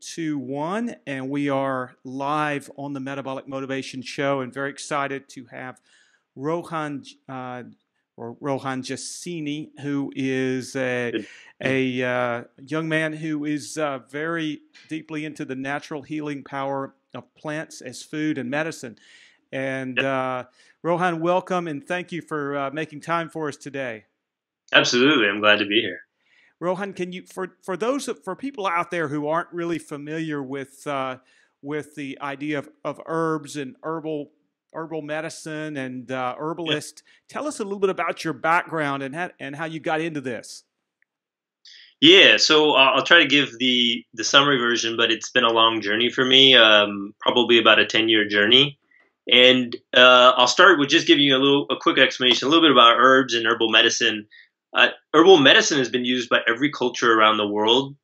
two one, and we are live on the Metabolic Motivation Show, and very excited to have Rohan uh, or Rohan Jasani, who is a, a uh, young man who is uh, very deeply into the natural healing power of plants as food and medicine. And uh, Rohan, welcome and thank you for uh, making time for us today. Absolutely, I'm glad to be here. Rohan, can you for for those for people out there who aren't really familiar with uh, with the idea of, of herbs and herbal herbal medicine and uh, herbalist, tell us a little bit about your background and how, and how you got into this. Yeah, so uh, I'll try to give the the summary version, but it's been a long journey for me, um, probably about a ten year journey. And uh, I'll start with just giving you a little a quick explanation, a little bit about herbs and herbal medicine. Uh, herbal medicine has been used by every culture around the world,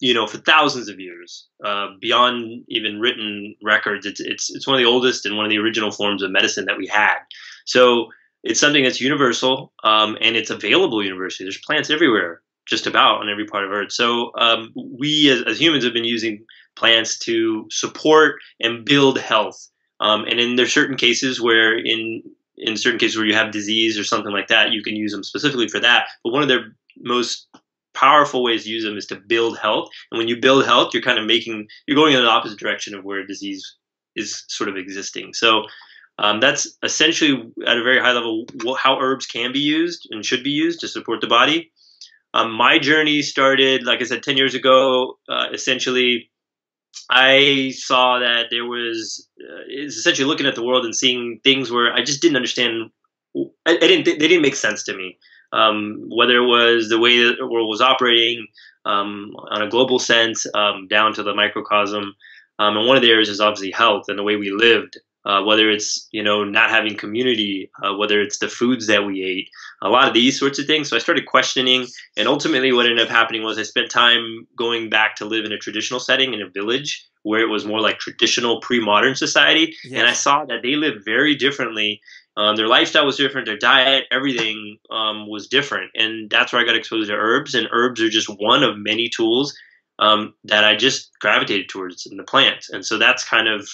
you know, for thousands of years, uh, beyond even written records. It's it's it's one of the oldest and one of the original forms of medicine that we had. So it's something that's universal, um, and it's available universally. There's plants everywhere, just about on every part of Earth. So um, we as, as, humans have been using plants to support and build health. Um, and in there's certain cases where in in certain cases where you have disease or something like that, you can use them specifically for that. But one of their most powerful ways to use them is to build health. And when you build health, you're kind of making you're going in the opposite direction of where disease is sort of existing. So um, that's essentially at a very high level how herbs can be used and should be used to support the body. Um, my journey started, like I said, 10 years ago. Uh, essentially, I saw that there was uh, essentially looking at the world and seeing things where I just didn't understand. I, I didn't. They didn't make sense to me. Um, whether it was the way the world was operating um, on a global sense, um, down to the microcosm, um, and one of the areas is obviously health and the way we lived uh, whether it's you know not having community, uh, whether it's the foods that we ate, a lot of these sorts of things. So I started questioning, and ultimately, what ended up happening was I spent time going back to live in a traditional setting in a village where it was more like traditional pre-modern society, yes. and I saw that they lived very differently. Um, their lifestyle was different, their diet, everything um, was different, and that's where I got exposed to herbs. And herbs are just one of many tools um, that I just gravitated towards in the plants, and so that's kind of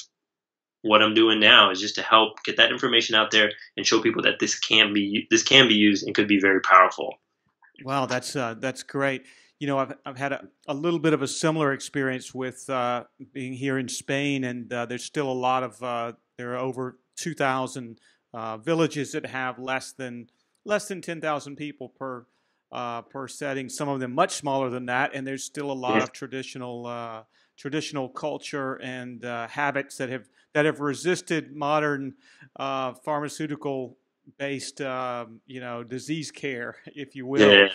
what I'm doing now is just to help get that information out there and show people that this can be this can be used and could be very powerful. Wow, that's uh, that's great. You know, I've I've had a, a little bit of a similar experience with uh, being here in Spain, and uh, there's still a lot of uh, there are over 2,000 uh, villages that have less than less than 10,000 people per uh, per setting. Some of them much smaller than that, and there's still a lot of traditional traditional culture and habits that have that have resisted modern uh, pharmaceutical based um, you know disease care if you will yeah.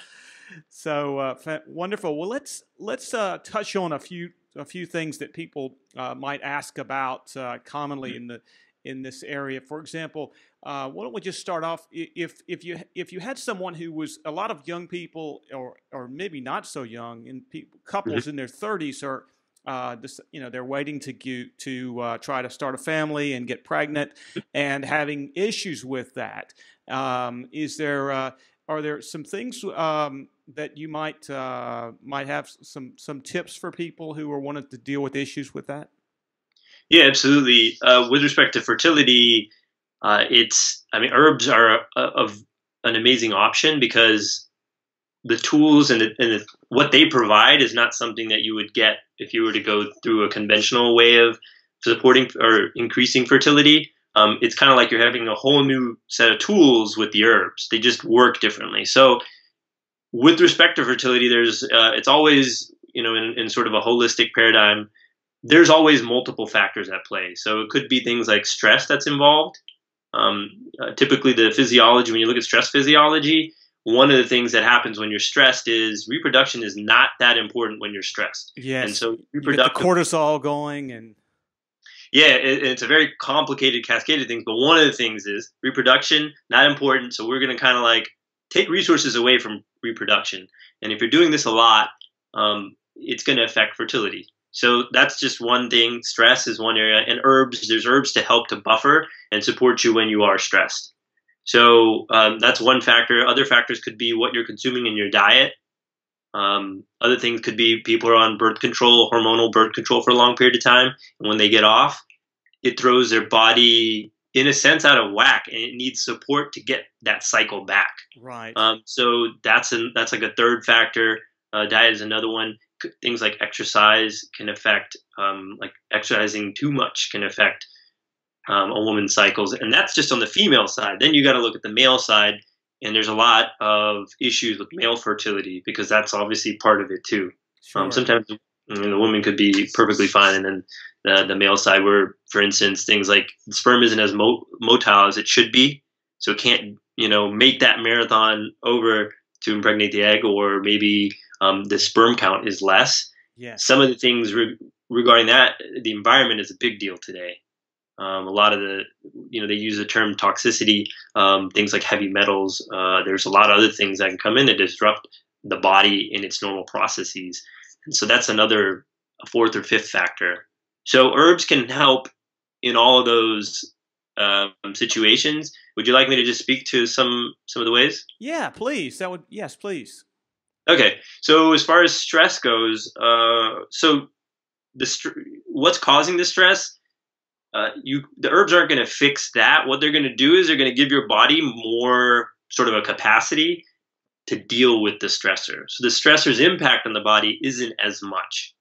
so uh, wonderful well let's let's uh, touch on a few a few things that people uh, might ask about uh, commonly in the in this area for example uh, why don't we just start off if if you if you had someone who was a lot of young people or or maybe not so young and people, couples mm-hmm. in their 30s or uh, this, you know, they're waiting to get, to uh, try to start a family and get pregnant, and having issues with that. Um, is there uh, are there some things um, that you might uh, might have some some tips for people who are wanting to deal with issues with that? Yeah, absolutely. Uh, with respect to fertility, uh, it's I mean herbs are a, a, an amazing option because the tools and, the, and the, what they provide is not something that you would get if you were to go through a conventional way of supporting or increasing fertility. Um, it's kind of like you're having a whole new set of tools with the herbs. They just work differently. So, with respect to fertility, there's uh, it's always you know in, in sort of a holistic paradigm. There's always multiple factors at play. So it could be things like stress that's involved. Um, uh, typically, the physiology when you look at stress physiology, one of the things that happens when you're stressed is reproduction is not that important when you're stressed. Yes. And so reproductive cortisol going and yeah, it, it's a very complicated cascade of things. But one of the things is reproduction not important. So we're going to kind of like take resources away from reproduction. And if you're doing this a lot, um, it's going to affect fertility. So that's just one thing. Stress is one area, and herbs. There's herbs to help to buffer and support you when you are stressed. So um, that's one factor. Other factors could be what you're consuming in your diet. Um, other things could be people are on birth control, hormonal birth control for a long period of time, and when they get off, it throws their body in a sense out of whack, and it needs support to get that cycle back. Right. Um, so that's an, that's like a third factor. Uh, diet is another one. Things like exercise can affect, um, like exercising too much can affect um, a woman's cycles, and that's just on the female side. Then you got to look at the male side, and there's a lot of issues with male fertility because that's obviously part of it too. Um, Sure. Um, sometimes you know, the woman could be perfectly fine, and then the, the male side, where for instance things like sperm isn't as mo- motile as it should be, so it can't you know make that marathon over to impregnate the egg, or maybe um, the sperm count is less. yes. Some of the things re- regarding that, the environment is a big deal today. Um, a lot of the, you know, they use the term toxicity, um, things like heavy metals. Uh, there's a lot of other things that can come in and disrupt the body in its normal processes. And so that's another fourth or fifth factor. So herbs can help in all of those um, situations. Would you like me to just speak to some some of the ways? Yeah, please. That would yes, please. Okay, so as far as stress goes, uh, so the str- what's causing the stress? Uh, you the herbs aren't going to fix that. What they're going to do is they're going to give your body more sort of a capacity to deal with the stressor. So the stressor's impact on the body isn't as much.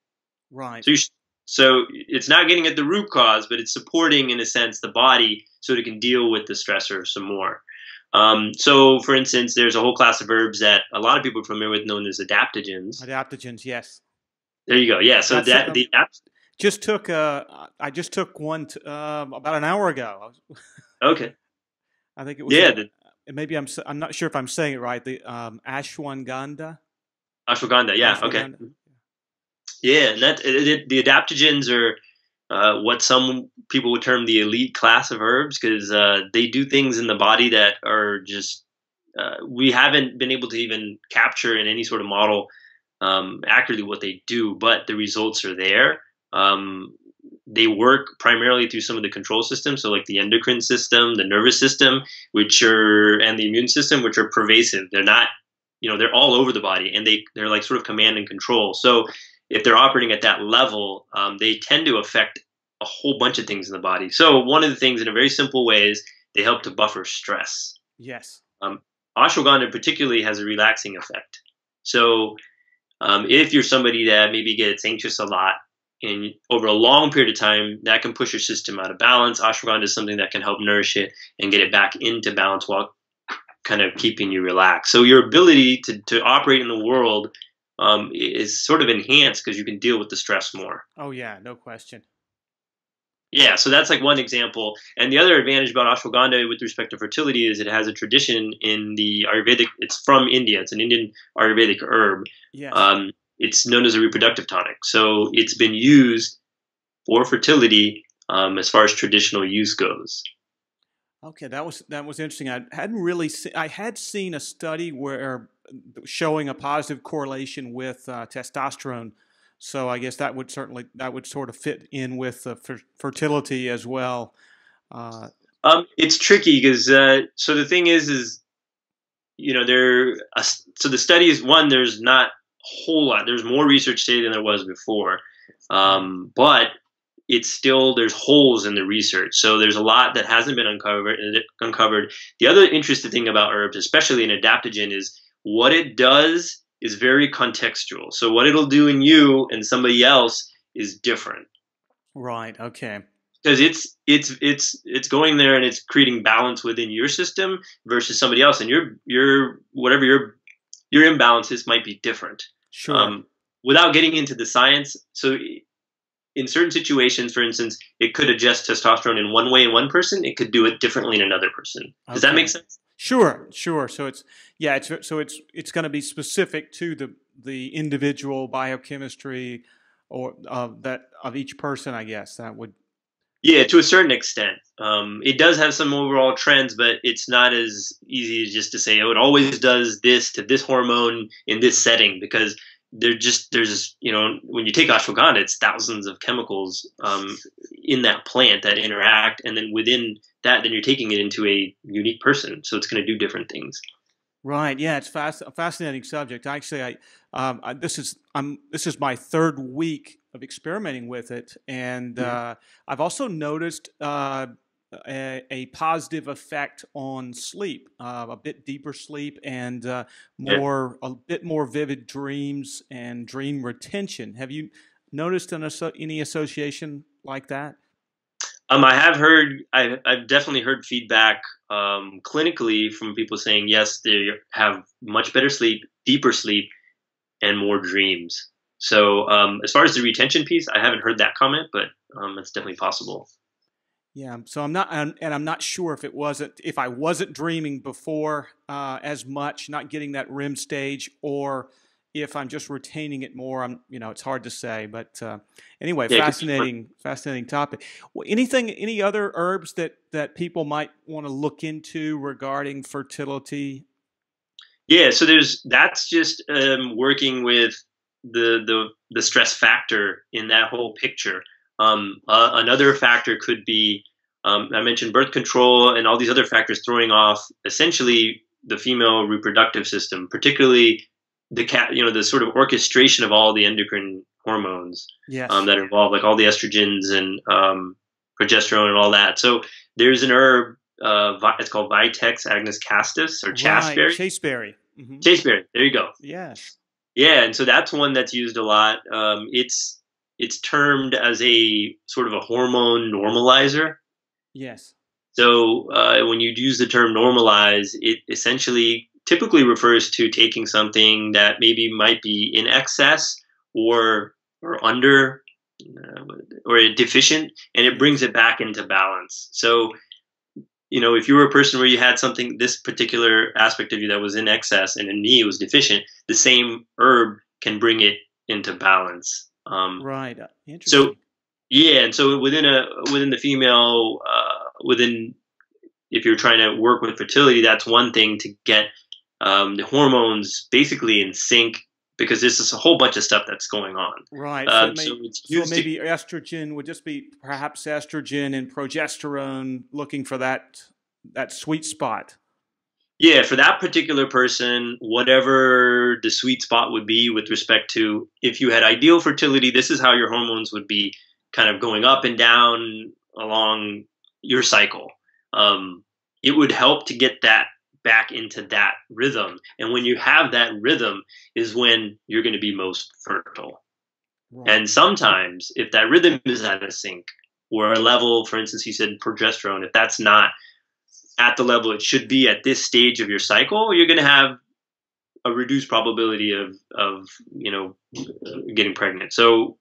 Right. So you sh- so it's not getting at the root cause, but it's supporting in a sense the body so it can deal with the stressor some more. Um, so, for instance, there's a whole class of herbs that a lot of people are familiar with, known as adaptogens. Adaptogens, yes. There you go. Yeah. So That's that the adapt- Just took uh I just took one t- um, about an hour ago. Okay. I think it was Yeah. uh, The maybe I'm I'm not sure if I'm saying it right. The um ashwagandha. ashwagandha. Yeah. Okay. Yeah, and that it, it, the adaptogens are uh, what some people would term the elite class of herbs because uh, they do things in the body that are just uh, we haven't been able to even capture in any sort of model um, accurately what they do, but the results are there. Um, they work primarily through some of the control systems, so like the endocrine system, the nervous system, which are and the immune system, which are pervasive. They're not, you know, they're all over the body, and they they're like sort of command and control. So if they're operating at that level, um, they tend to affect a whole bunch of things in the body. So one of the things, in a very simple way, is they help to buffer stress. Yes. Ashwagandha particularly has a relaxing effect. So um, if you're somebody that maybe gets anxious a lot and over a long period of time, that can push your system out of balance. Ashwagandha is something that can help nourish it and get it back into balance while kind of keeping you relaxed. So your ability to, to operate in the world um, is sort of enhanced because you can deal with the stress more. Oh yeah, no question. Yeah, so that's like one example. And the other advantage about ashwagandha with respect to fertility is it has a tradition in the Ayurvedic. It's from India. It's an Indian Ayurvedic herb. Yeah. Um, it's known as a reproductive tonic. So it's been used for fertility um, as far as traditional use goes. Okay, that was that was interesting. I hadn't really se- I had seen a study where showing a positive correlation with uh, testosterone. So I guess that would certainly that would sort of fit in with uh, fer- fertility as well. Uh, Um, it's tricky because uh, so the thing is, is you know there. Uh, so the study is one. There's not whole lot. There's more research today than there was before, um, but it's still there's holes in the research. So there's a lot that hasn't been uncovered. Uncovered. The other interesting thing about herbs, especially an adaptogen, is what it does is very contextual. So what it'll do in you and somebody else is different right. Okay. because it's it's it's it's going there and it's creating balance within your system versus somebody else, and your your whatever your your imbalances might be different. Sure. Um, without getting into the science, so in certain situations, for instance, it could adjust testosterone in one way in one person, it could do it differently in another person. Does that make sense? Sure, sure. So it's yeah, it's so it's it's going to be specific to the the individual biochemistry or of that of each person. I guess that would Yeah, to a certain extent. Um, it does have some overall trends, but it's not as easy as just to say, oh, it always does this to this hormone in this setting because there just there's you know when you take ashwagandha, it's thousands of chemicals um, in that plant that interact, and then within that, then you're taking it into a unique person, so it's going to do different things. Right. Yeah, it's fast, a fascinating subject. Actually, I, um, I, this is I'm this is my third week of experimenting with it, and Mhm. uh, I've also noticed uh, a, a positive effect on sleep, uh, a bit deeper sleep, and uh, Yeah. more a bit more vivid dreams and dream retention. Have you noticed an, asso- any association like that? Um, I have heard, I, I've definitely heard feedback um, clinically from people saying yes, they have much better sleep, deeper sleep, and more dreams. So um, as far as the retention piece, I haven't heard that comment, but um, it's definitely possible. Yeah, so I'm not, and and I'm not sure if it wasn't, if I wasn't dreaming before uh, as much, not getting that REM stage, or if I'm just retaining it more. I'm, you know, it's hard to say. But uh, anyway, Yeah, it could be fun. fascinating, fascinating topic. Well, anything, any other herbs that that people might want to look into regarding fertility? Yeah, so there's that's just um, working with the the the stress factor in that whole picture. Um, uh, another factor could be um, I mentioned birth control and all these other factors throwing off essentially the female reproductive system, particularly the cat you know the sort of orchestration of all the endocrine hormones Yes. um, that involve like all the estrogens and um, progesterone and all that. So there's an herb. Uh, it's called Vitex agnus castus or right. chasteberry. Chasteberry. hmm Chasteberry. There you go. Yes. Yeah, and so that's one that's used a lot. Um, it's it's termed as a sort of a hormone normalizer. Yes. So uh, when you use the term normalize, it essentially typically refers to taking something that maybe might be in excess or or under uh, or deficient, and it brings it back into balance. So you know, if you were a person where you had something, this particular aspect of you that was in excess and in me was deficient, the same herb can bring it into balance. Um, Right. Uh, Interesting. yeah, and so within a within the female, uh, within if you're trying to work with fertility, that's one thing to get um, the hormones basically in sync because there's just a whole bunch of stuff that's going on. right. So, Um, it may- so So used to maybe estrogen would just be perhaps estrogen and progesterone looking for that that sweet spot. Yeah, for that particular person, whatever the sweet spot would be with respect to if you had ideal fertility, this is how your hormones would be kind of going up and down along your cycle. Um, it would help to get that back into that rhythm. And when you have that rhythm, is when you're going to be most fertile. Right. And sometimes, if that rhythm is out of sync, or a level, for instance, he said progesterone, if that's not at the level it should be at this stage of your cycle, you're going to have a reduced probability of, of you know, getting pregnant. So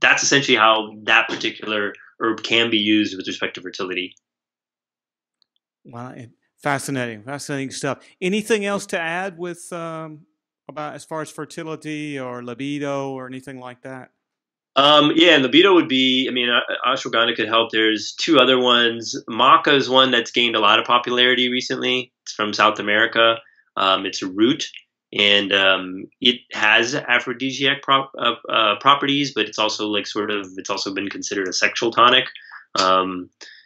that's essentially how that particular herb can be used with respect to fertility. Wow, it- fascinating, fascinating stuff. Anything else to add with um, about as far as fertility or libido or anything like that? Um, yeah, and libido would be. I mean, uh, ashwagandha could help. There's two other ones. Maca is one that's gained a lot of popularity recently. It's from South America. Um, it's a root, and um, it has aphrodisiac prop, uh, uh, properties, but it's also like sort of. It's also been considered a sexual tonic.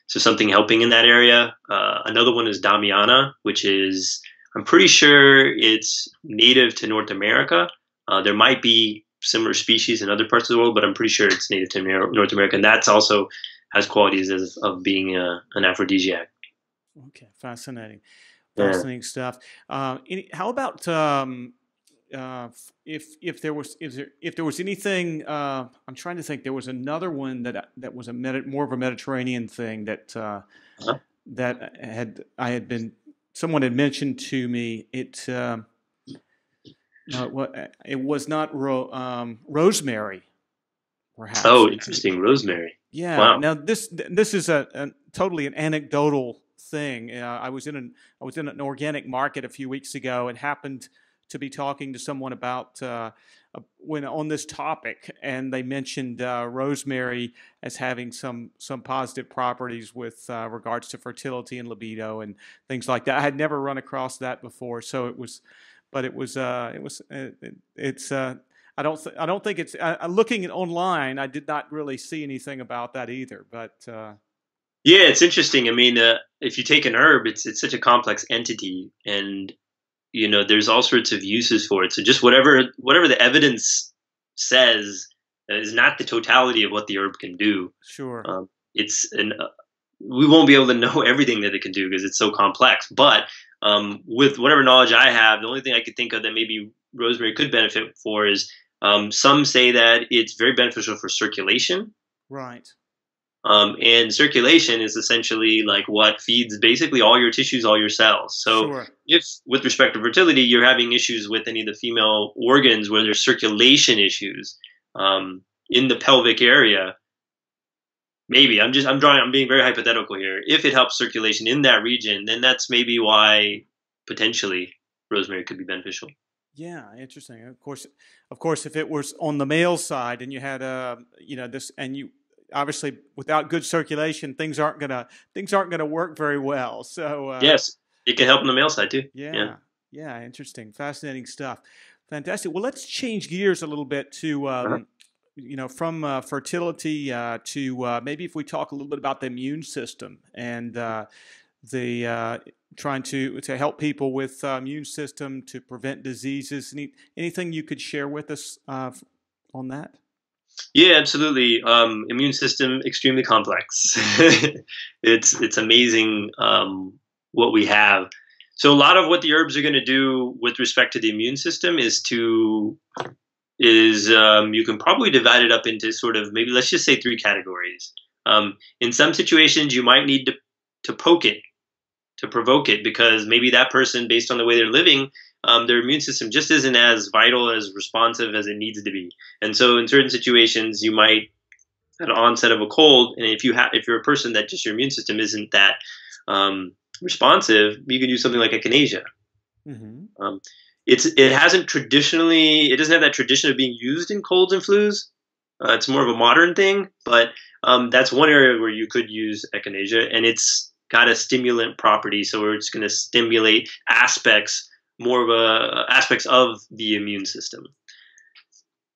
So something helping in that area. Uh, another one is Damiana, which is. I'm pretty sure it's native to North America. Uh, there might be similar species in other parts of the world, but I'm pretty sure it's native to Nor- North America, and that's also has qualities as, of being a, an aphrodisiac. Okay, fascinating, Yeah. fascinating stuff. Uh, any, how about um, uh, if if there was is there, if there was anything? Uh, I'm trying to think. There was another one that that was a Medi- more of a Mediterranean thing that uh, Uh-huh. that had I had been someone had mentioned to me. It um it was, it was not ro- um, rosemary. Perhaps. Oh, interesting, rosemary. Yeah. Wow. Now this this is a, a totally an anecdotal thing. Uh, I was in an I was in an organic market a few weeks ago and happened to be talking to someone about uh, uh, when on this topic, and they mentioned uh, rosemary as having some some positive properties with uh, regards to fertility and libido and things like that. I had never run across that before, so it was, but it was uh, it was uh, it, it's. I don't. Th- I don't think it's. Looking at online, I did not really see anything about that either. But Yeah, it's interesting. I mean, if you take an herb, it's it's such a complex entity, and you know, there's all sorts of uses for it. So just whatever whatever the evidence says is not the totality of what the herb can do. Sure. Um, it's an uh, we won't be able to know everything that it can do because it's so complex. But um, with whatever knowledge I have, the only thing I could think of that maybe rosemary could benefit for is um, some say that it's very beneficial for circulation. Right. Um, and circulation is essentially like what feeds basically all your tissues, all your cells. So, Sure. If with respect to fertility, you're having issues with any of the female organs where there's circulation issues um, in the pelvic area, maybe I'm just I'm drawing I'm being very hypothetical here. If it helps circulation in that region, then that's maybe why potentially rosemary could be beneficial. Yeah, interesting. Of course, of course, if it was on the male side and you had a, you know, this, and you obviously without good circulation, things aren't gonna things aren't gonna work very well. So uh, yes, it can help on the male side too. yeah, yeah. yeah, interesting, fascinating stuff. Fantastic. Well, let's change gears a little bit to. Um, Uh-huh. You know, from uh, fertility uh, to uh, maybe if we talk a little bit about the immune system and uh, the uh, trying to to help people with uh, immune system to prevent diseases. Any, anything you could share with us uh, on that? Yeah, absolutely. Um, immune system extremely complex. it's it's amazing um, what we have. So a lot of what the herbs are going to do with respect to the immune system is to is um, you can probably divide it up into sort of maybe let's just say three categories. Um, in some situations, you might need to to poke it, to provoke it, because maybe that person, based on the way they're living, um, their immune system just isn't as vital as responsive as it needs to be. And so, in certain situations, you might at onset of a cold, and if you have if you're a person that just your immune system isn't that um, responsive, you can do something like echinacea. Mm-hmm. It's it hasn't traditionally it doesn't have that tradition of being used in colds and flus. Uh, it's more of a modern thing, but um, that's one area where you could use echinacea, and it's got a stimulant property, so it's going to stimulate aspects more of a aspects of the immune system.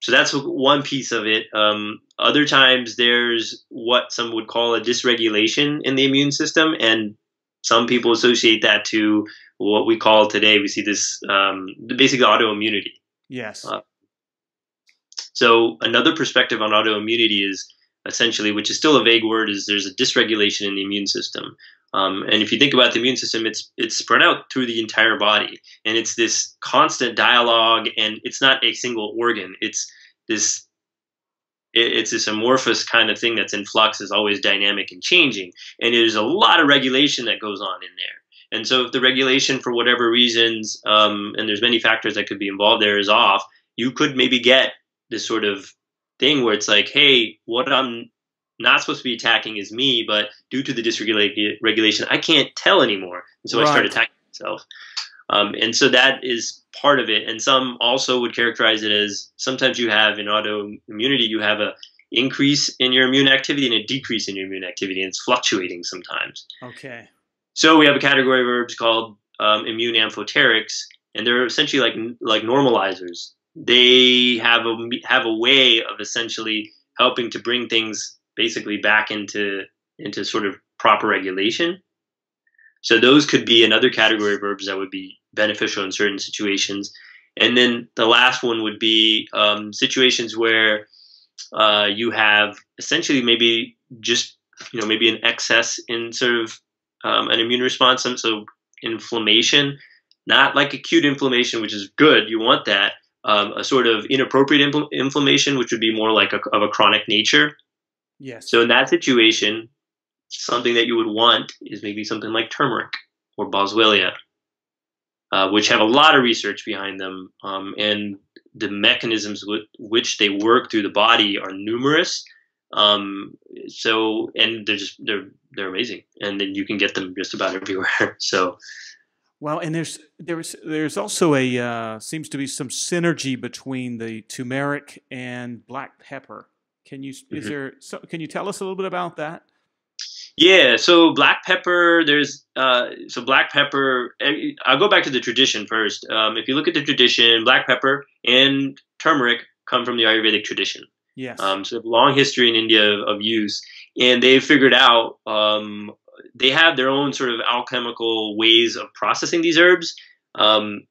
So that's one piece of it. Um, other times there's what some would call a dysregulation in the immune system, and some people associate that to what we call today. We see this um, basically autoimmunity. Yes. Uh, So another perspective on autoimmunity is essentially, which is still a vague word, is there's a dysregulation in the immune system. Um, and if you think about the immune system, it's it's spread out through the entire body, and it's this constant dialogue, and it's not a single organ. It's this it's this amorphous kind of thing that's in flux, is always dynamic and changing, and there's a lot of regulation that goes on in there. And so, if the regulation, for whatever reasons, um, and there's many factors that could be involved there, is off, you could maybe get this sort of thing where it's like, hey, what I'm not supposed to be attacking is me, but due to the dysregulation, I can't tell anymore. And so I start attacking myself. Um, and so that is part of it. And some also would characterize it as sometimes you have in autoimmunity, you have a increase in your immune activity and a decrease in your immune activity, and it's fluctuating sometimes. Okay. So we have a category of herbs called um, immune amphoterics, and they're essentially like like normalizers. They have a have a way of essentially helping to bring things basically back into into sort of proper regulation. So those could be another category of herbs that would be beneficial in certain situations. And then the last one would be um, situations where uh, you have essentially maybe just you know maybe an excess in sort of um, an immune response, some so inflammation, not like acute inflammation, which is good. You want that. Um, a sort of inappropriate infl- inflammation, which would be more like a, of a chronic nature. Yes. So in that situation, something that you would want is maybe something like turmeric or boswellia, uh, which have a lot of research behind them, um, and the mechanisms with which they work through the body are numerous. Um, so and they're just they're they're amazing, and then you can get them just about everywhere. so Well, and there's there's there's also a uh, seems to be some synergy between the turmeric and black pepper. Can you is Mhm. there so, can you tell us a little bit about that? Yeah, so black pepper, there's uh, so black pepper. eh, I'll go back to the tradition first. Um, if you look at the tradition, black pepper and turmeric come from the Ayurvedic tradition. Yes. Um, so they have a long history in India of, of use, and they've figured out um, they have their own sort of alchemical ways of processing these herbs. Um,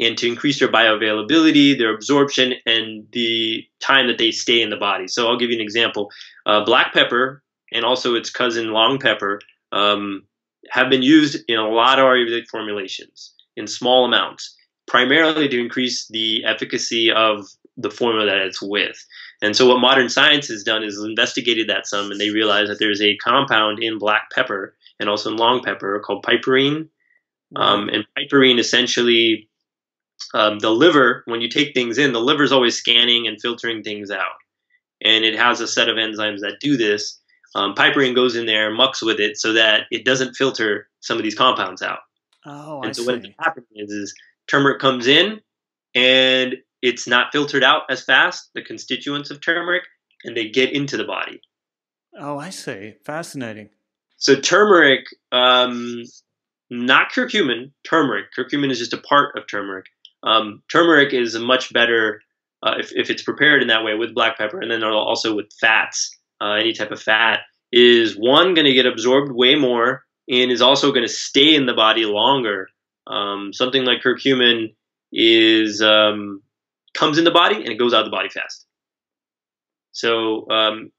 and to increase their bioavailability, their absorption, and the time that they stay in the body. So I'll give you an example. Uh, black pepper and also its cousin long pepper um, have been used in a lot of Ayurvedic formulations in small amounts, primarily to increase the efficacy of the formula that it's with. And so, what modern science has done is investigated that some, and they realized that there's a compound in black pepper and also in long pepper called piperine. Um, and piperine essentially, um, the liver, when you take things in, the liver is always scanning and filtering things out. And it has a set of enzymes that do this. Um, piperine goes in there, mucks with it, so that it doesn't filter some of these compounds out. Oh, and I so see. what happens is, is turmeric comes in and it's not filtered out as fast, the constituents of turmeric, and they get into the body. Oh, I see. Fascinating. So turmeric, um, not curcumin, turmeric. Curcumin is just a part of turmeric. Um, turmeric is a much better uh, if, if it's prepared in that way with black pepper, and then also with fats, uh, any type of fat, is one going to get absorbed way more and is also going to stay in the body longer. Um, something like curcumin is um, comes in the body and it goes out of the body fast. So um,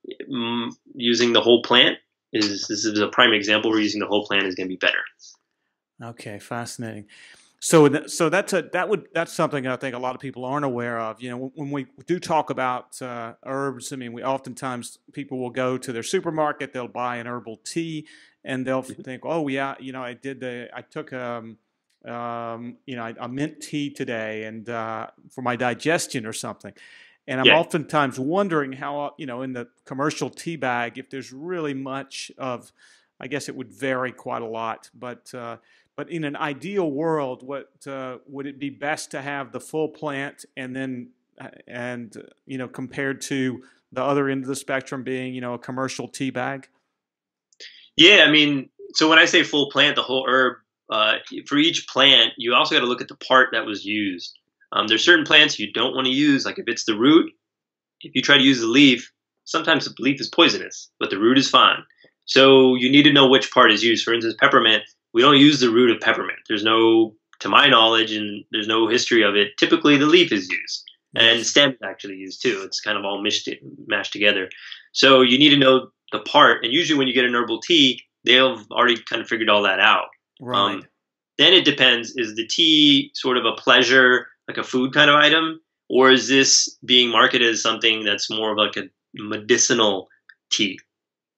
using the whole plant is this is a prime example where using the whole plant is going to be better. Okay, fascinating. So, th- so that's a that would that's something I think a lot of people aren't aware of. You know, when, when we do talk about uh, herbs, I mean, we oftentimes people will go to their supermarket, they'll buy an herbal tea, and they'll think, oh yeah, you know, I did the I took um, um, you know, a mint tea today, and uh, for my digestion or something. And I'm Yeah. oftentimes wondering how, you know, in the commercial tea bag, if there's really much of, I guess it would vary quite a lot, but uh, but in an ideal world, what uh, would it be best to have the full plant and then uh, and uh, you know compared to the other end of the spectrum being you know a commercial tea bag? Yeah, I mean, so when I say full plant, the whole herb, uh, for each plant, you also got to look at the part that was used. Um, there's certain plants you don't want to use, like if it's the root, if you try to use the leaf, sometimes the leaf is poisonous, but the root is fine. So you need to know which part is used. For instance, peppermint, we don't use the root of peppermint. There's no, to my knowledge, and there's no history of it. Typically, the leaf is used, and stem is actually used too. It's kind of all mashed, mashed together. So you need to know the part, and usually when you get an herbal tea, they've already kind of figured all that out. Right. Um, then it depends: is the tea sort of a pleasure, like a food kind of item, or is this being marketed as something that's more of like a medicinal tea?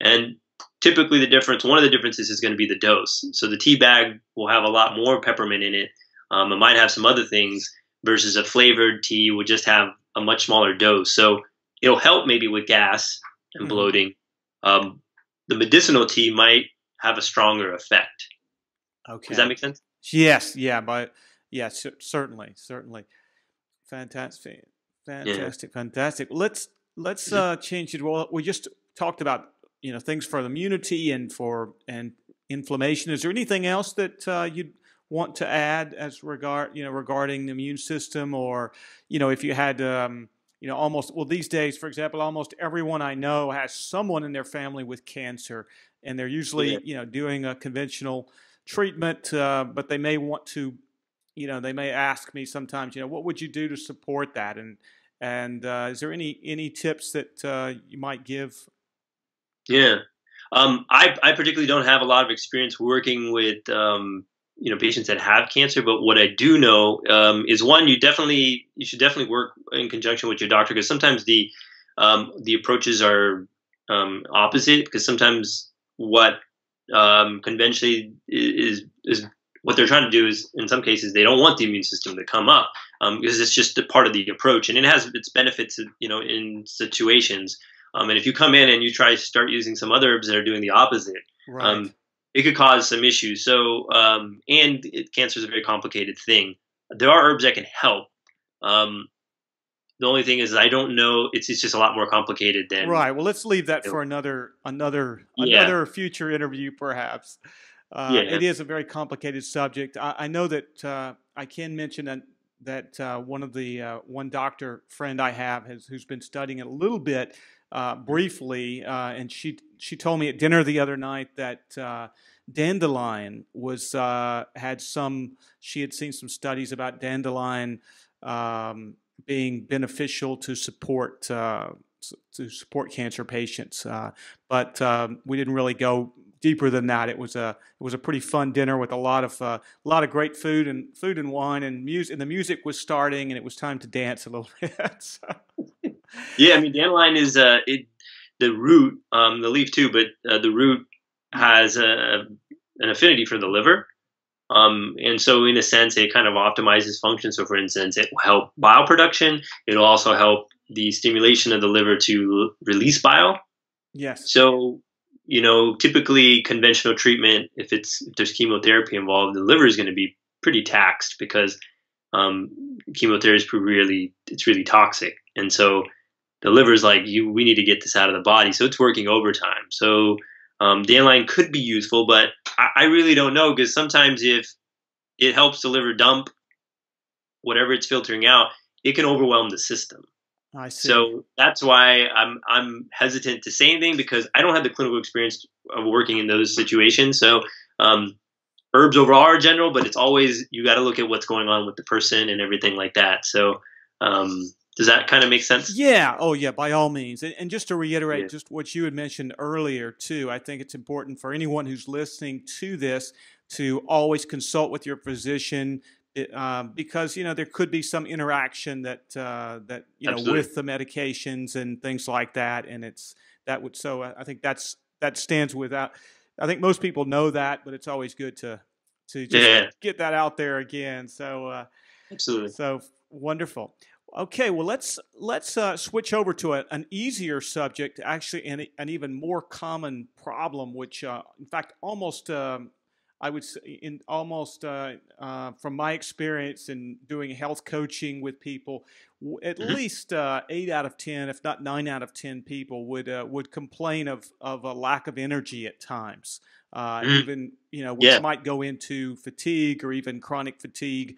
And typically, the difference, one of the differences, is going to be the dose. So the tea bag will have a lot more peppermint in it. Um, it might have some other things versus a flavored tea would just have a much smaller dose. So it'll help maybe with gas and Mhm. bloating. Um, the medicinal tea might have a stronger effect. okay. Does that make sense? Yes, yeah, but yes, cer- certainly, certainly. Fantastic, fantastic, fantastic. Let's let's Mhm. uh, change it. Well, we just talked about you know things for immunity and for and inflammation. Is there anything else that uh, you'd want to add as regard you know regarding the immune system, or you know if you had um, you know almost well these days, for example, almost everyone I know has someone in their family with cancer, and they're usually Yeah. you know doing a conventional treatment, uh, but they may want to, you know, they may ask me sometimes, you know, what would you do to support that? And and uh, is there any any tips that uh, you might give? Yeah. Um, I, I particularly don't have a lot of experience working with um, you know patients that have cancer, but what I do know um, is one you definitely you should definitely work in conjunction with your doctor because sometimes the um, the approaches are um, opposite because sometimes what um, conventionally is is what they're trying to do is in some cases they don't want the immune system to come up because it's just a part of the approach and it has its benefits you know in situations um, and if you come in and you try to start using some other herbs that are doing the opposite Right. um, it could cause some issues so um, and it, cancer is a very complicated thing there are herbs that can help um, the only thing is I don't know it's, it's just a lot more complicated than right. Well, let's leave that for another another Yeah. another future interview, perhaps. Uh, Yeah. It is a very complicated subject. I, I know that uh, I can mention that that uh, one of the uh, one doctor friend I have has who's been studying it a little bit uh, briefly, uh, and she she told me at dinner the other night that uh, dandelion was uh, had some. She had seen some studies about dandelion um, being beneficial to support uh, to support cancer patients, but we didn't really go deeper than that. It was a it was a pretty fun dinner with a lot of uh, a lot of great food and food and wine and music. And the music was starting, and it was time to dance a little bit. so. Yeah, I mean, dandelion is uh, it the root, um, the leaf too, but uh, the root has a, an affinity for the liver. Um, and so, in a sense, it kind of optimizes function. So, for instance, it will help bile production. It'll also help the stimulation of the liver to release bile. Yes. So, you know, typically conventional treatment, if it's if there's chemotherapy involved, the liver is going to be pretty taxed because um, chemotherapy is really it's really toxic, and so the liver's like you we need to get this out of the body, so it's working overtime. So um, dandelion could be useful, but I, I really don't know because sometimes if it helps the liver dump whatever it's filtering out, it can overwhelm the system. I see. So that's why I'm I'm hesitant to say anything because I don't have the clinical experience of working in those situations. So um, herbs overall are general, but it's always you got to look at what's going on with the person and everything like that. So um, does that kind of make sense? Yeah. Oh, yeah. By all means. And, and just to reiterate, yeah. just what you had mentioned earlier too, I think it's important for anyone who's listening to this to always consult with your physician um, because you know there could be some interaction that uh, that you know Absolutely. with the medications and things like that, and it's that would so I think that's that stands without. I think most people know that, but it's always good to to just Yeah. get that out there again. So uh, Absolutely. so wonderful. Okay, well let's let's uh, switch over to a, an easier subject, actually, and an even more common problem, which uh, in fact almost um, I would say in almost uh, uh, from my experience in doing health coaching with people, at Mhm. least uh, eight out of ten, if not nine out of ten people would uh, would complain of of a lack of energy at times. Uh, Mhm. Even you know, which Yeah. might go into fatigue or even chronic fatigue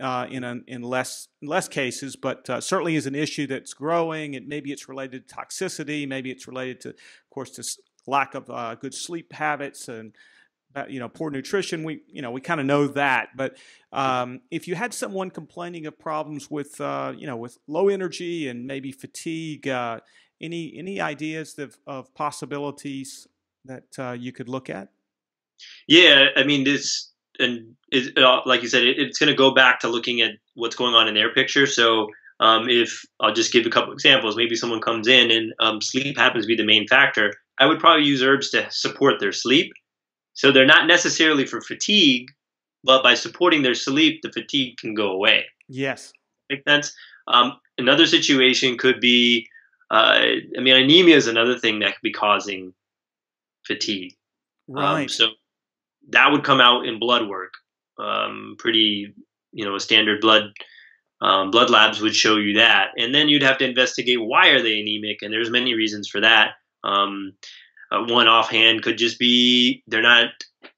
uh, in a, in less less cases, but uh, certainly is an issue that's growing. And maybe it's related to toxicity. Maybe it's related to, of course, to lack of uh, good sleep habits and uh, you know poor nutrition. We you know we kind of know that. But um, if you had someone complaining of problems with uh, you know with low energy and maybe fatigue, uh, any any ideas of, of possibilities that uh, you could look at? Yeah, I mean this, and it, uh, like you said, it, it's going to go back to looking at what's going on in their picture. So, um, if I'll just give a couple examples, maybe someone comes in and um, sleep happens to be the main factor. I would probably use herbs to support their sleep. So they're not necessarily for fatigue, but by supporting their sleep, the fatigue can go away. Yes. Make sense? Um, another situation could be, uh, I mean, anemia is another thing that could be causing fatigue. Right. Um, so that would come out in blood work. Um, pretty, you know, a standard blood um, blood labs would show you that, and then you'd have to investigate why are they anemic, and there's many reasons for that. Um, uh, one offhand could just be they're not,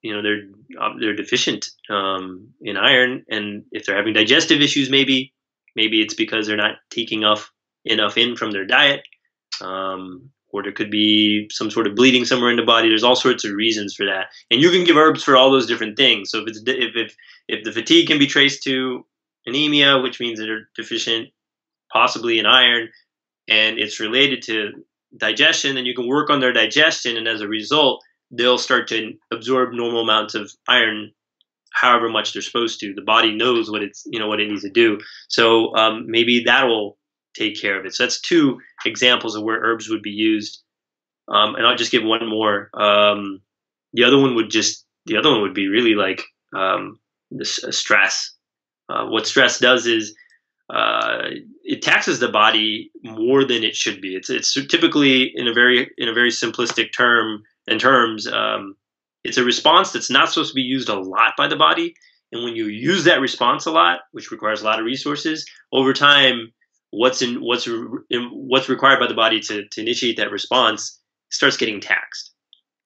you know, they're uh, they're deficient um, in iron, and if they're having digestive issues, maybe maybe it's because they're not taking off enough in from their diet. Um, or there could be some sort of bleeding somewhere in the body. There's all sorts of reasons for that, and you can give herbs for all those different things. So if it's if if, if the fatigue can be traced to anemia, which means that they're deficient possibly in iron, and it's related to digestion, then you can work on their digestion, and as a result, they'll start to absorb normal amounts of iron however much they're supposed to. The body knows what it's you know what it needs to do. So um, maybe that will take care of it. So that's two examples of where herbs would be used. Um, and i'll just give one more. Um, the other one would just the other one would be really like um, the s- stress. Uh, what stress does is uh, it taxes the body more than it should be. It's it's typically in a very in a very simplistic term in terms. Um, it's a response that's not supposed to be used a lot by the body, and when you use that response a lot, which requires a lot of resources, over time, what's in what's in, what's required by the body to to initiate that response starts getting taxed.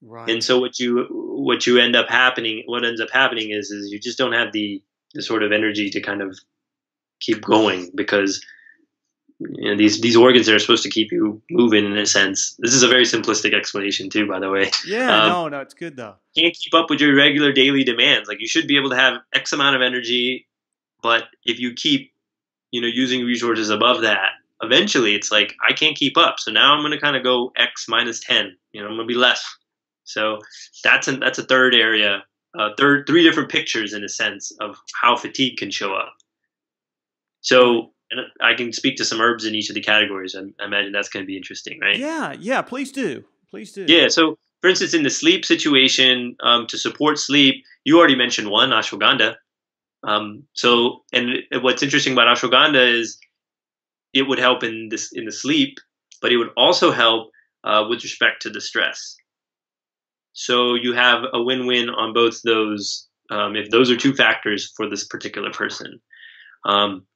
Right. And so what you what you end up happening what ends up happening is is you just don't have the the sort of energy to kind of keep going because you know, these these organs that are supposed to keep you moving in a sense. This is a very simplistic explanation too, by the way. Yeah, um, no, no, it's good though. Can't keep up with your regular daily demands. Like you should be able to have X amount of energy, but if you keep, you know, using resources above that, eventually it's like I can't keep up. So now I'm going to kind of go X minus ten. You know, I'm going to be less. So that's a, that's a third area, uh, third three different pictures in a sense of how fatigue can show up. So and I can speak to some herbs in each of the categories. I, I imagine that's going to be interesting, right? Yeah, yeah. Please do, please do. Yeah. So, for instance, in the sleep situation, um, to support sleep, you already mentioned one ashwagandha. Um, so, and what's interesting about ashwagandha is it would help in this in the sleep, but it would also help uh, with respect to the stress. So you have a win-win on both those. Um, if those are two factors for this particular person. Um,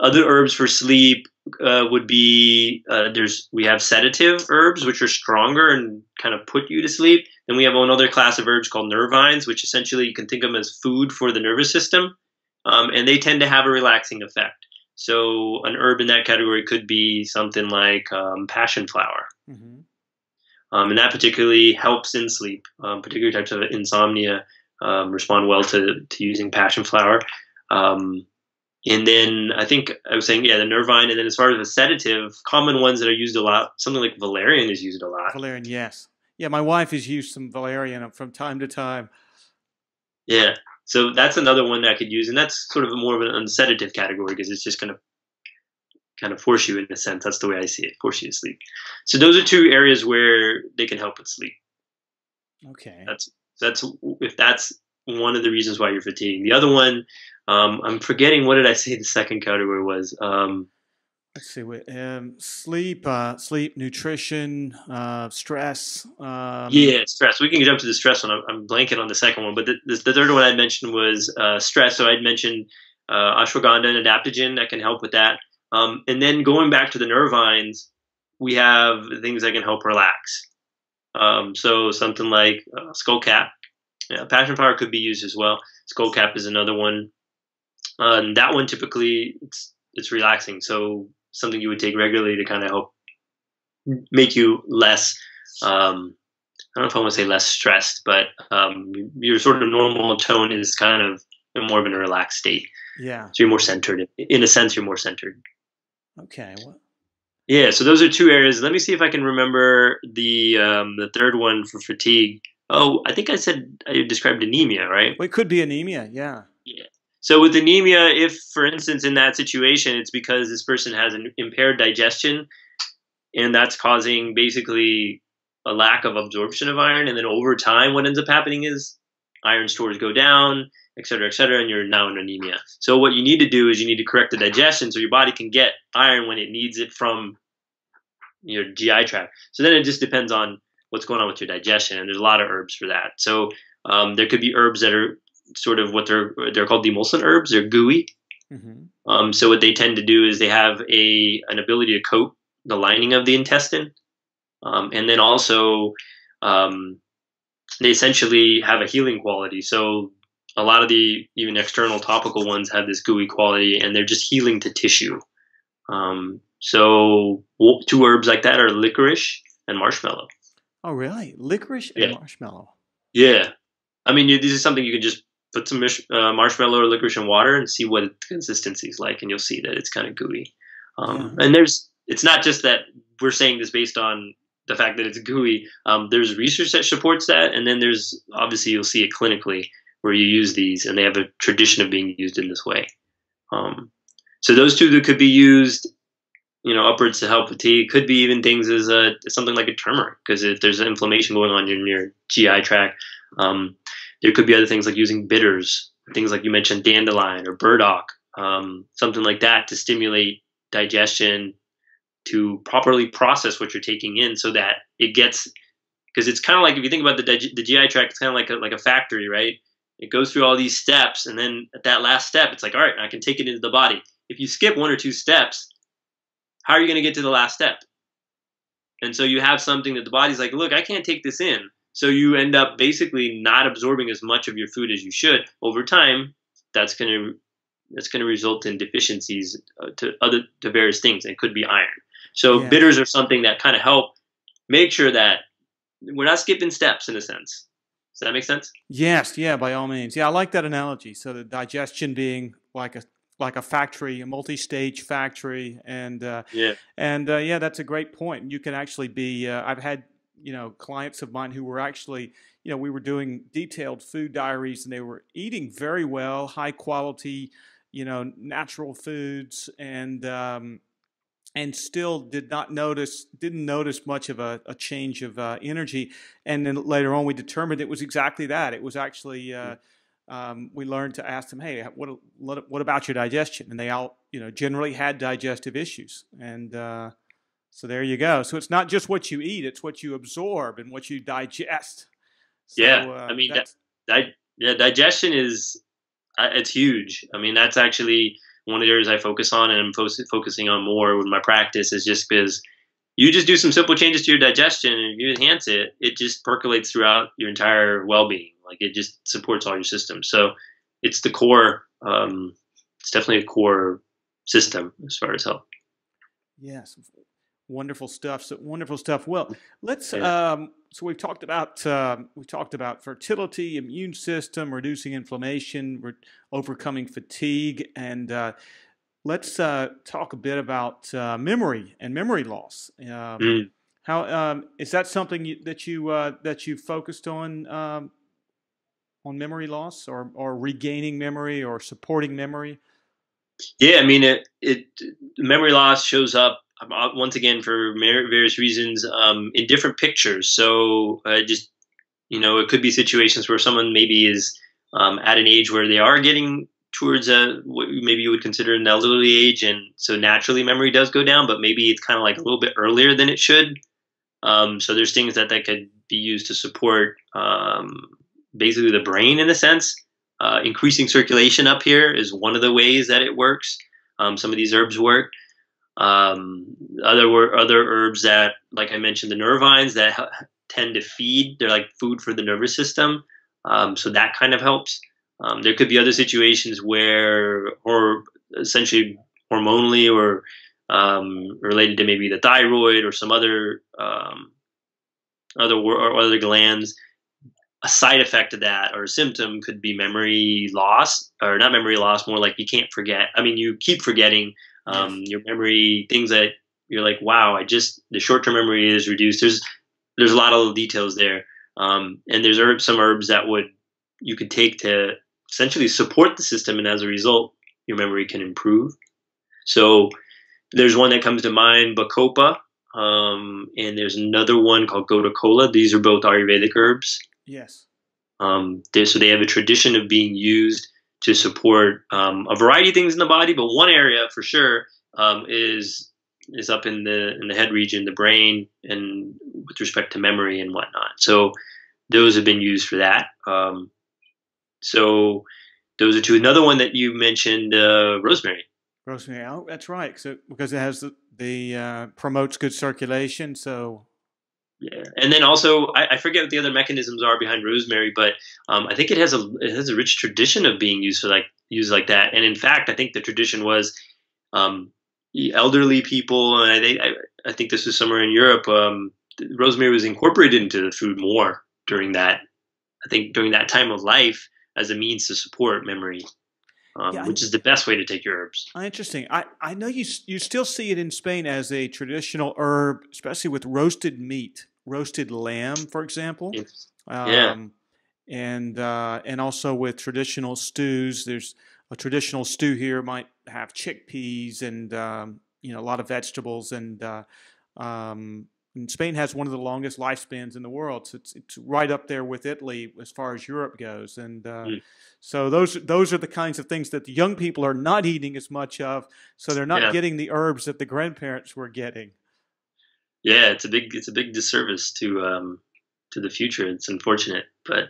other herbs for sleep uh, would be uh, there's we have sedative herbs which are stronger and kind of put you to sleep. Then we have another class of herbs called nervines, which essentially you can think of them as food for the nervous system, um, and they tend to have a relaxing effect. So an herb in that category could be something like um, passion flower. Mm-hmm. Um, and that particularly helps in sleep. Um, particular types of insomnia um, respond well to, to using passion flower. Um, and then I think I was saying, yeah, the Nervine. And then as far as the sedative, common ones that are used a lot, something like valerian is used a lot. Valerian, yes. Yeah, my wife has used some valerian from time to time. Yeah. So that's another one that I could use. And that's sort of more of an unsedative category because it's just going to kind of force you in a sense. That's the way I see it, force you to sleep. So those are two areas where they can help with sleep. Okay. That's that's if that's one of the reasons why you're fatiguing. The other one, um, I'm forgetting what did I say the second category was. Um, Let's see. Um, sleep, uh, sleep, nutrition, uh, stress. Um, yeah, stress. We can jump to the stress one. I'm, I'm blanking on the second one, but the, the, the third one I mentioned was uh, stress. So I'd mentioned uh, ashwagandha and adaptogen that can help with that. Um, and then going back to the nervines, we have things that can help relax. Um, so something like uh, skullcap yeah, passion flower could be used as well. Skull cap is another one. Uh, and that one typically it's it's relaxing, so something you would take regularly to kind of help make you less. Um, I don't know if I want to say less stressed, but um, your sort of normal tone is kind of more of a relaxed state. Yeah. So you're more centered. In a sense, you're more centered. Okay. Well, yeah. So those are two areas. Let me see if I can remember the um, the third one for fatigue. Oh, I think I said uh, I described anemia, right? Well, it could be anemia, yeah. Yeah. So with anemia, if for instance in that situation, it's because this person has an impaired digestion, and that's causing basically a lack of absorption of iron, and then over time, what ends up happening is iron stores go down, et cetera, et cetera, and you're now in anemia. So what you need to do is you need to correct the digestion so your body can get iron when it needs it from your GI tract. So then it just depends on what's going on with your digestion, and there's a lot of herbs for that. So um, there could be herbs that are sort of what they're they're called demulcent herbs. They're gooey. Mm-hmm. Um, so what they tend to do is they have a an ability to coat the lining of the intestine, um, and then also um, they essentially have a healing quality. So a lot of the even external topical ones have this gooey quality, and they're just healing to tissue. Um, so two herbs like that are licorice and marshmallow. Oh, really? Licorice and marshmallow. Yeah, I mean, you, this is something you can just put some uh, marshmallow or licorice in water and see what the consistency is like, and you'll see that it's kind of gooey. Um, yeah. And there's, it's not just that we're saying this based on the fact that it's gooey. Um, there's research that supports that, and then there's obviously you'll see it clinically where you use these, and they have a tradition of being used in this way. Um, so those two that could be used you know, upwards to help with fatigue. Could be even things as a, something like a turmeric, because if there's inflammation going on in your GI tract, um, there could be other things like using bitters, things like you mentioned dandelion or burdock, um, something like that to stimulate digestion, to properly process what you're taking in, so that it gets. Because it's kind of like if you think about the, the GI tract, it's kind of like a, like a factory, right? It goes through all these steps, and then at that last step, it's like, all right, I can take it into the body. If you skip one or two steps, how are you going to get to the last step? And so you have something that the body's like, look, I can't take this in. So you end up basically not absorbing as much of your food as you should. Over time, that's going to that's going to result in deficiencies uh, to other to various things. It could be iron. So yeah. bitters are something that kind of help make sure that we're not skipping steps in a sense. Does that make sense? Yes, yeah, by all means. Yeah, I like that analogy. So the digestion being like a like a factory, a multi-stage factory, and uh, yeah, and uh, yeah, that's a great point. You can actually be. Uh, I've had you know clients of mine who were actually you know we were doing detailed food diaries, and they were eating very well, high quality, you know, natural foods, and um, and still did not notice, didn't notice much of a, a change of uh, energy. And then later on, we determined it was exactly that. It was actually, uh, um, we learned to ask them, hey, what, what about your digestion? And they all, you know, generally had digestive issues. And uh, so there you go. So it's not just what you eat, it's what you absorb and what you digest. So, yeah. Uh, I mean, that, that, yeah, digestion is, uh, it's huge. I mean, that's actually, one of the areas I focus on and I'm fo- focusing on more with my practice is just because you just do some simple changes to your digestion and if you enhance it, it just percolates throughout your entire well-being. Like it just supports all your systems. So it's the core. Um, it's definitely a core system as far as health. Yes, wonderful stuff. So wonderful stuff. Well, let's. Yeah. Um, so we've talked about uh, we talked about fertility, immune system, reducing inflammation, re- overcoming fatigue, and uh, let's uh, talk a bit about uh, memory and memory loss. Um, mm. How um, is that something you, that you uh, that you focused on um, on memory loss or or regaining memory or supporting memory? Yeah, I mean it. It memory loss shows up uh, once again for various reasons um, in different pictures. So uh, just you know, it could be situations where someone maybe is um, at an age where they are getting towards a what maybe you would consider an elderly age, and so naturally memory does go down. But maybe it's kind of like a little bit earlier than it should. Um, so there's things that that could be used to support um, basically the brain in a sense. Uh, increasing circulation up here is one of the ways that it works. Um, some of these herbs work. Um, other other herbs that, like I mentioned, the nervines that tend to feed. They're like food for the nervous system. Um, so that kind of helps. Um, there could be other situations where, or essentially hormonally or um, related to maybe the thyroid or some other um, other or other glands. A side effect of that or a symptom could be memory loss, or not memory loss, more like you can't forget. I mean, you keep forgetting um, your memory, things that you're like, wow, I just the short term memory is reduced. There's there's a lot of details there, um, and there's herbs, some herbs that would you could take to essentially support the system, and as a result, your memory can improve. So there's one that comes to mind, Bacopa, um, and there's another one called Gotu Kola. These are both Ayurvedic herbs. Yes. Um, so they have a tradition of being used to support um, a variety of things in the body, but one area for sure um, is is up in the in the head region, the brain, and with respect to memory and whatnot. So those have been used for that. Um, so those are two. Another one that you mentioned, uh, rosemary. Rosemary, oh, that's right. So because it has the, the uh, promotes good circulation, so yeah, and then also I, I, forget what the other mechanisms are behind rosemary, but um, I think it has a it has a rich tradition of being used for like used like that. And in fact, I think the tradition was um, elderly people, and I think I, I, think this was somewhere in Europe. Um, rosemary was incorporated into the food more during that. I think during that time of life as a means to support memory. Um, yeah, which is the best way to take your herbs. Interesting. I, I know you you still see it in Spain as a traditional herb, especially with roasted meat, roasted lamb, for example. Um, yeah. And uh, and also with traditional stews, there's a traditional stew here might have chickpeas and um, you know a lot of vegetables and uh, um, and Spain has one of the longest lifespans in the world. So it's, it's right up there with Italy as far as Europe goes. And uh, mm. so those those are the kinds of things that the young people are not eating as much of. So they're not yeah. getting the herbs that the grandparents were getting. Yeah, it's a big it's a big disservice to um, to the future. It's unfortunate, but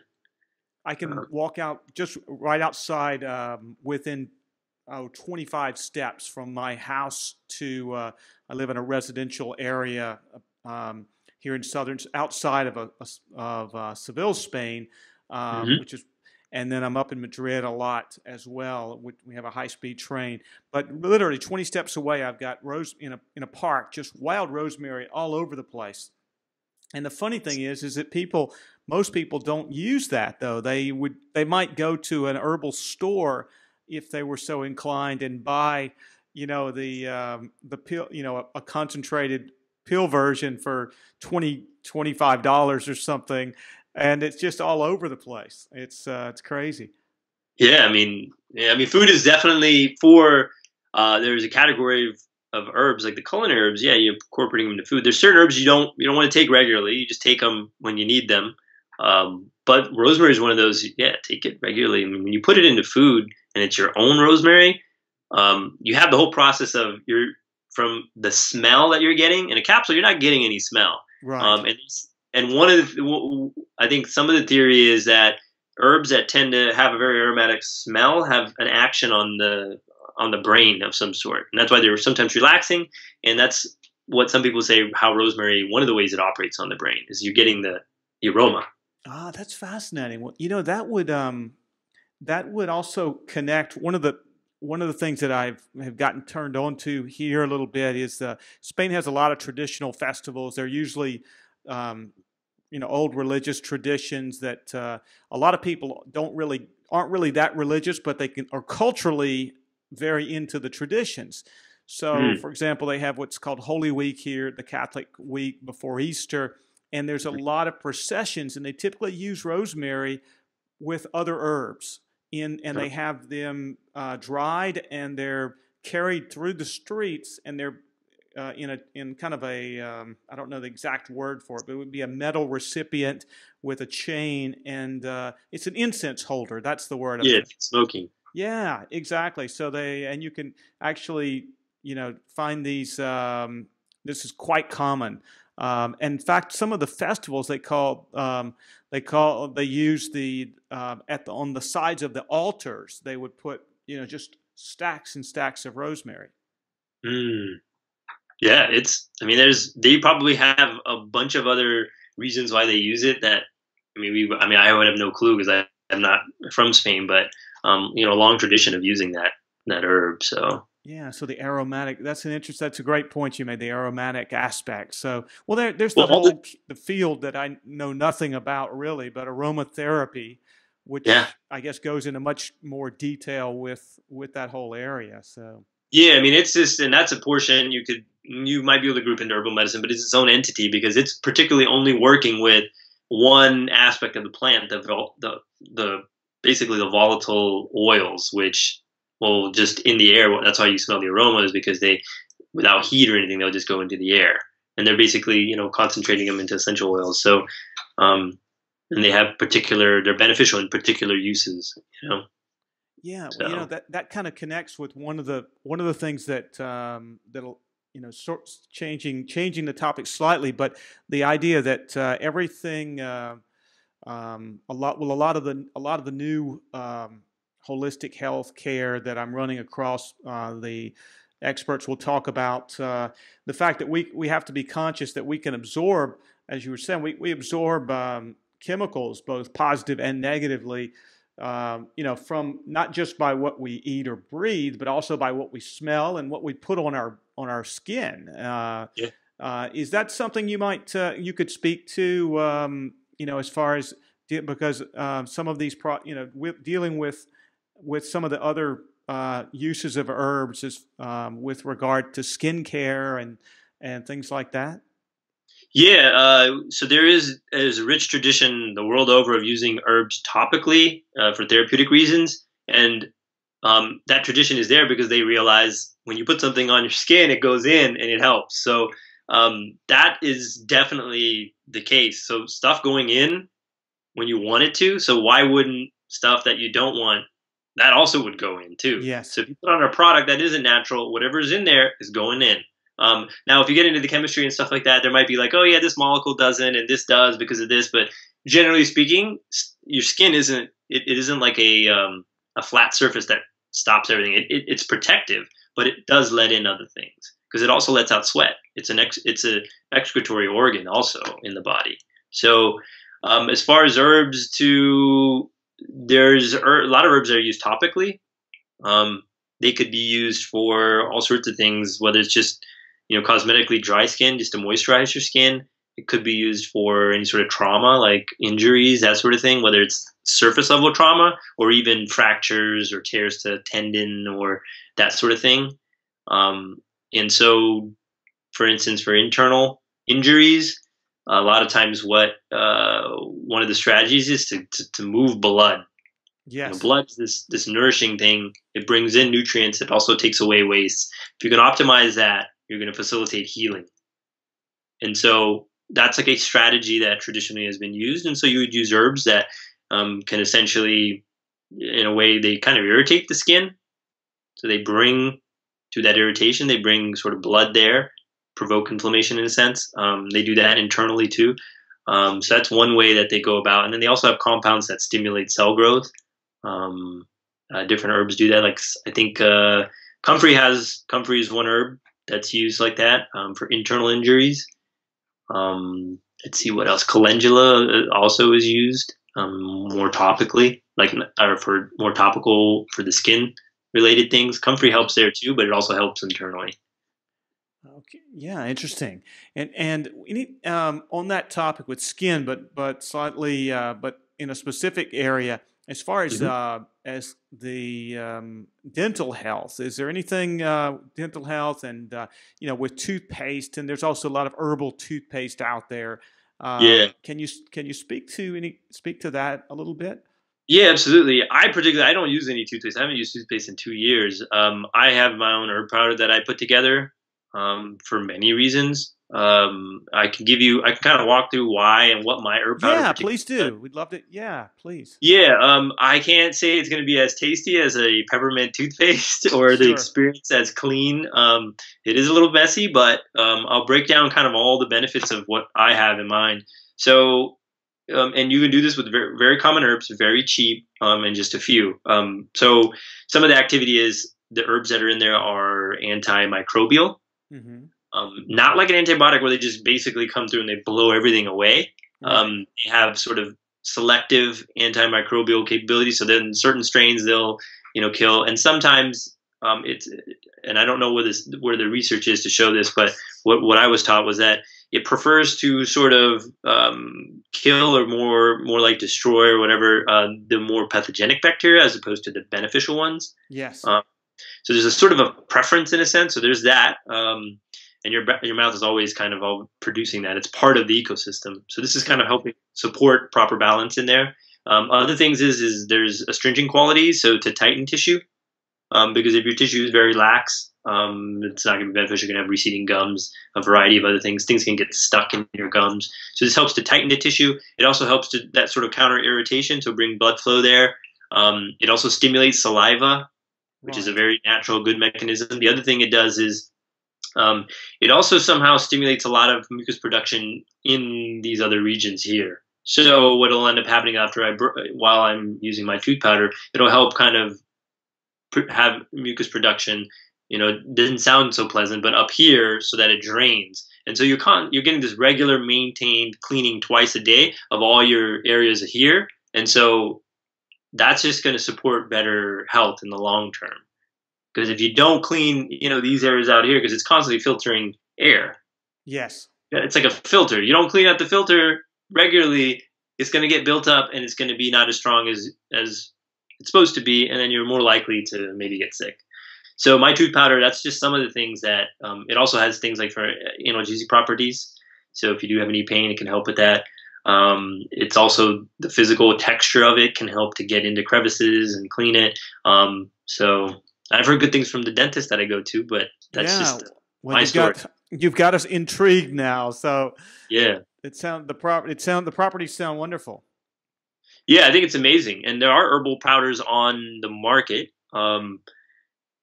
I can uh, walk out just right outside um, within oh, 25 steps from my house to uh, I live in a residential area um, here in southern, outside of, a, of uh, Seville, Spain, um, mm-hmm. which is, and then I'm up in Madrid a lot as well. We have a high speed train, but literally 20 steps away, I've got rose in a in a park, just wild rosemary all over the place. And the funny thing is, is that people, most people don't use that though. They would, they might go to an herbal store if they were so inclined and buy, you know, the um, the pill, you know, a, a concentrated pill version for 20 25 dollars or something and it's just all over the place. It's uh, it's crazy. Yeah i mean yeah, i mean food is definitely for uh, there's a category of, of herbs like the culinary herbs yeah you're incorporating them into food. There's certain herbs you don't you don't want to take regularly you just take them when you need them. Um, but rosemary is one of those yeah take it regularly. I mean, when you put it into food and it's your own rosemary um, you have the whole process of your from the smell that you're getting. In a capsule, you're not getting any smell. Right. Um, and and one of the, I think some of the theory is that herbs that tend to have a very aromatic smell have an action on the on the brain of some sort, and that's why they're sometimes relaxing. And that's what some people say how rosemary. One of the ways it operates on the brain is you're getting the, the aroma. Ah, that's fascinating. Well, you know that would um, that would also connect one of the one of the things that I've have gotten turned on to here a little bit is uh, Spain has a lot of traditional festivals. They're usually um, you know old religious traditions that uh, a lot of people don't really aren't really that religious, but they can are culturally very into the traditions. So, mm. for example, they have what's called Holy Week here, the Catholic week before Easter, and there's a lot of processions, and they typically use rosemary with other herbs in, and they have them uh, dried and they're carried through the streets and they're uh, in a in kind of a um, I don't know the exact word for it, but it would be a metal recipient with a chain, and uh, it's an incense holder. That's the word. Yeah, smoking. Yeah, exactly. So they and you can actually you know find these. Um, this is quite common. Um, in fact, some of the festivals they call um, they call they use the uh, at the on the sides of the altars they would put you know just stacks and stacks of rosemary. Mm. Yeah, it's. I mean, there's they probably have a bunch of other reasons why they use it. That I mean, we. I mean, I would have no clue because I am not from Spain, but um, you know, a long tradition of using that that herb. So yeah, so the aromatic, that's an interest, that's a great point you made, the aromatic aspect. So, well, there, there's the well, whole, the, the field that I know nothing about really, but aromatherapy, which yeah. I guess goes into much more detail with, with that whole area. So, yeah, I mean, it's just, and that's a portion you could, you might be able to group into herbal medicine, but it's its own entity because it's particularly only working with one aspect of the plant, the, the, the basically the volatile oils, which well, just in the air. That's why you smell the aromas because they, without heat or anything, they'll just go into the air, and they're basically you know concentrating them into essential oils. So, um, and they have particular, they're beneficial in particular uses. You know. Yeah, so. well, you know that that kind of connects with one of the one of the things that um, that'll you know sort changing changing the topic slightly, but the idea that uh, everything. Uh, um, a lot well a lot of the a lot of the new um, holistic health care that I'm running across uh, the experts will talk about uh, the fact that we, we have to be conscious that we can absorb, as you were saying, we, we absorb um, chemicals, both positive and negatively, um, you know, from not just by what we eat or breathe, but also by what we smell and what we put on our on our skin. Uh, yeah. Uh, is that something you might uh, you could speak to? Um, you know, as far as because uh, some of these pro, you know, with dealing with with some of the other uh, uses of herbs is, um, with regard to skincare and and things like that? Yeah, uh, so there is is a rich tradition the world over of using herbs topically uh, for therapeutic reasons, and um, that tradition is there because they realize when you put something on your skin, it goes in and it helps. So um, that is definitely the case. So stuff going in when you want it to. So why wouldn't stuff that you don't want that also would go in too. Yes. So if you put on a product that isn't natural, whatever's in there is going in. Um, now, if you get into the chemistry and stuff like that, there might be like, oh yeah, this molecule doesn't, and this does because of this. But generally speaking, your skin isn't it, it isn't like a um, a flat surface that stops everything. It, it, it's protective, but it does let in other things because it also lets out sweat. It's an ex, it's a excretory organ also in the body. So um, as far as herbs to there's er, a lot of herbs that are used topically. Um, they could be used for all sorts of things, whether it's just you know cosmetically dry skin, just to moisturize your skin. It could be used for any sort of trauma, like injuries, that sort of thing, whether it's surface level trauma or even fractures or tears to tendon or that sort of thing. Um, and so, for instance, for internal injuries, a lot of times what uh, one of the strategies is to, to, to move blood. Yes. You know, blood is this, this nourishing thing. It brings in nutrients. It also takes away waste. If you can optimize that, you're going to facilitate healing. And so that's like a strategy that traditionally has been used. And so you would use herbs that um, can essentially, in a way, they kind of irritate the skin. So they bring to that irritation, they bring sort of blood there, provoke inflammation in a sense. Um, they do that internally too. Um, so that's one way that they go about. And then they also have compounds that stimulate cell growth. Um, uh, different herbs do that. Like I think uh, comfrey has comfrey is one herb that's used like that um, for internal injuries. Um, let's see what else. Calendula uh, also is used um, more topically, like or for more topical for the skin related things. Comfrey helps there too, but it also helps internally. Okay. Yeah, interesting. And and any, um, on that topic with skin, but but slightly, uh, but in a specific area, as far as mm-hmm. uh, as the um, dental health, is there anything uh, dental health and uh, you know with toothpaste, and there's also a lot of herbal toothpaste out there. Uh, yeah. Can you can you speak to any speak to that a little bit? Yeah, absolutely. I particularly I don't use any toothpaste. I haven't used toothpaste in two years. Um, I have my own herb powder that I put together um, for many reasons. Um, I can give you, I can kind of walk through why and what my herb powder. Yeah, please do. We'd love to. Yeah, please. Yeah, um, I can't say it's going to be as tasty as a peppermint toothpaste or sure. the experience as clean. Um, it is a little messy, but um, I'll break down kind of all the benefits of what I have in mind. So, um, and you can do this with very, very common herbs, very cheap, um, and just a few. Um, so, some of the activity is the herbs that are in there are antimicrobial. Mm-hmm. Um, not like an antibiotic where they just basically come through and they blow everything away. Um, they have sort of selective antimicrobial capability. So then certain strains they'll you know kill, and sometimes um, it's and I don't know where this where the research is to show this, but what what I was taught was that it prefers to sort of um, kill or more more like destroy or whatever uh, the more pathogenic bacteria as opposed to the beneficial ones. Yes. Um, so there's a sort of a preference in a sense. So there's that, um, and your your mouth is always kind of all producing that. It's part of the ecosystem. So this is kind of helping support proper balance in there. Um, other things is is there's astringent qualities, so to tighten tissue, um, because if your tissue is very lax, um, it's not going to be beneficial. You're going to have receding gums, a variety of other things. Things can get stuck in your gums. So this helps to tighten the tissue. It also helps to that sort of counter irritation, so bring blood flow there. Um, it also stimulates saliva, which is a very natural, good mechanism. The other thing it does is um, it also somehow stimulates a lot of mucus production in these other regions here. So what will end up happening after I, while I'm using my tooth powder, it'll help kind of have mucus production. You know, doesn't sound so pleasant, but up here so that it drains. And so you're con- you're getting this regular, maintained cleaning twice a day of all your areas here. And so that's just going to support better health in the long term. Because if you don't clean, you know, these areas out here, because it's constantly filtering air. Yes. It's like a filter. You don't clean out the filter regularly, it's going to get built up and it's going to be not as strong as as it's supposed to be, and then you're more likely to maybe get sick. So my tooth powder, that's just some of the things that um, it also has things like for analgesic properties. So if you do have any pain, it can help with that. Um, it's also the physical texture of it can help to get into crevices and clean it. Um, so I've heard good things from the dentist that I go to, but that's yeah. just my you've story. Got, you've got us intrigued now. So yeah, it sound the prop it sound the properties sound wonderful. Yeah, I think it's amazing, and there are herbal powders on the market. Um,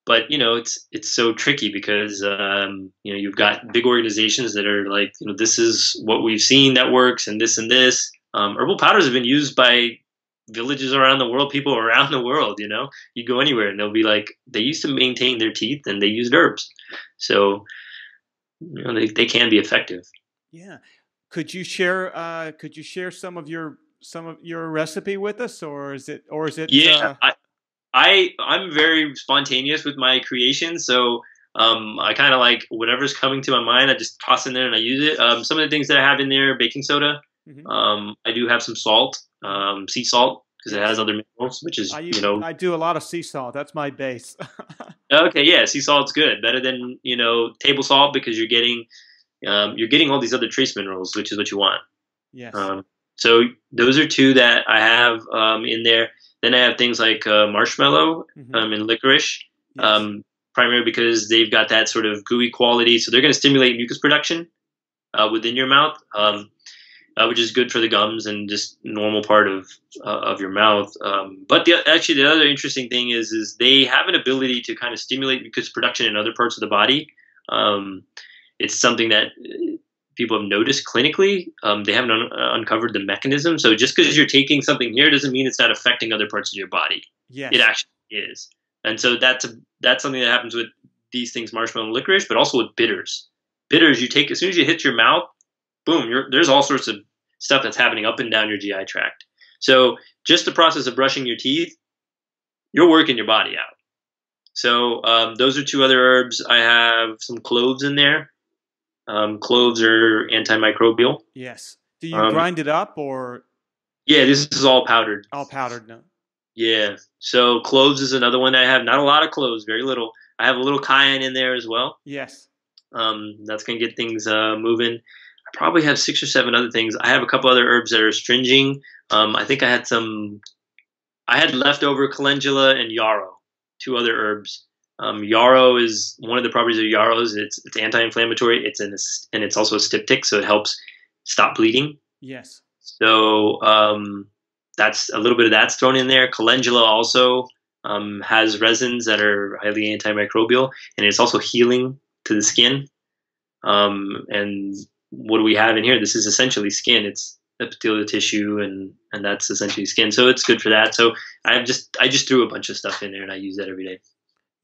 but you know it's it's so tricky because um, you know you've got big organizations that are like you know this is what we've seen that works and this and this. Um, herbal powders have been used by villages around the world people around the world you know? You go anywhere and they'll be like they used to maintain their teeth and they used herbs. So you know they, they can be effective. Yeah. Could you share uh, could you share some of your some of your recipe with us, or is it or is it? Yeah, uh, I, I I'm very spontaneous with my creations, so um, I kind of like whatever's coming to my mind. I just toss in there and I use it. Um, some of the things that I have in there: baking soda. Mm-hmm. Um, I do have some salt, um, sea salt, because it has other minerals, which is use, you know. I do a lot of sea salt. That's my base. okay, yeah, sea salt's good. Better than you know table salt because you're getting um, you're getting all these other trace minerals, which is what you want. Yes. Um, so those are two that I have um, in there. Then I have things like uh, marshmallow mm-hmm. um, and licorice, yes. um, primarily because they've got that sort of gooey quality. So they're going to stimulate mucus production uh, within your mouth, um, uh, which is good for the gums and just normal part of uh, of your mouth. Um, but the, actually, the other interesting thing is is they have an ability to kind of stimulate mucus production in other parts of the body. Um, it's something that people have noticed clinically. Um, they haven't un- uh, uncovered the mechanism. So just because you're taking something here doesn't mean it's not affecting other parts of your body. Yes. It actually is. And so that's a, that's something that happens with these things, marshmallow and licorice, but also with bitters. Bitters, you take as soon as you hit your mouth, boom, there's all sorts of stuff that's happening up and down your GI tract. So just the process of brushing your teeth, you're working your body out. So um, those are two other herbs. I have some cloves in there. Um, cloves are antimicrobial. Yes. Do you um, grind it up or? Yeah, this is all powdered. All powdered, no. Yeah. So cloves is another one I have. Not a lot of cloves, very little. I have a little cayenne in there as well. Yes. Um, that's gonna get things uh, moving. I probably have six or seven other things. I have a couple other herbs that are astringing. Um, I think I had some. I had leftover calendula and yarrow, two other herbs. Um, yarrow is one of the properties of yarrow is it's, it's anti-inflammatory. It's an and it's also a styptic, so it helps stop bleeding. Yes. So um, that's a little bit of that's thrown in there. Calendula also um, has resins that are highly antimicrobial, and it's also healing to the skin. Um, and what do we have in here? This is essentially skin. It's epithelial tissue, and and that's essentially skin. So it's good for that. So I just I just threw a bunch of stuff in there, and I use that every day.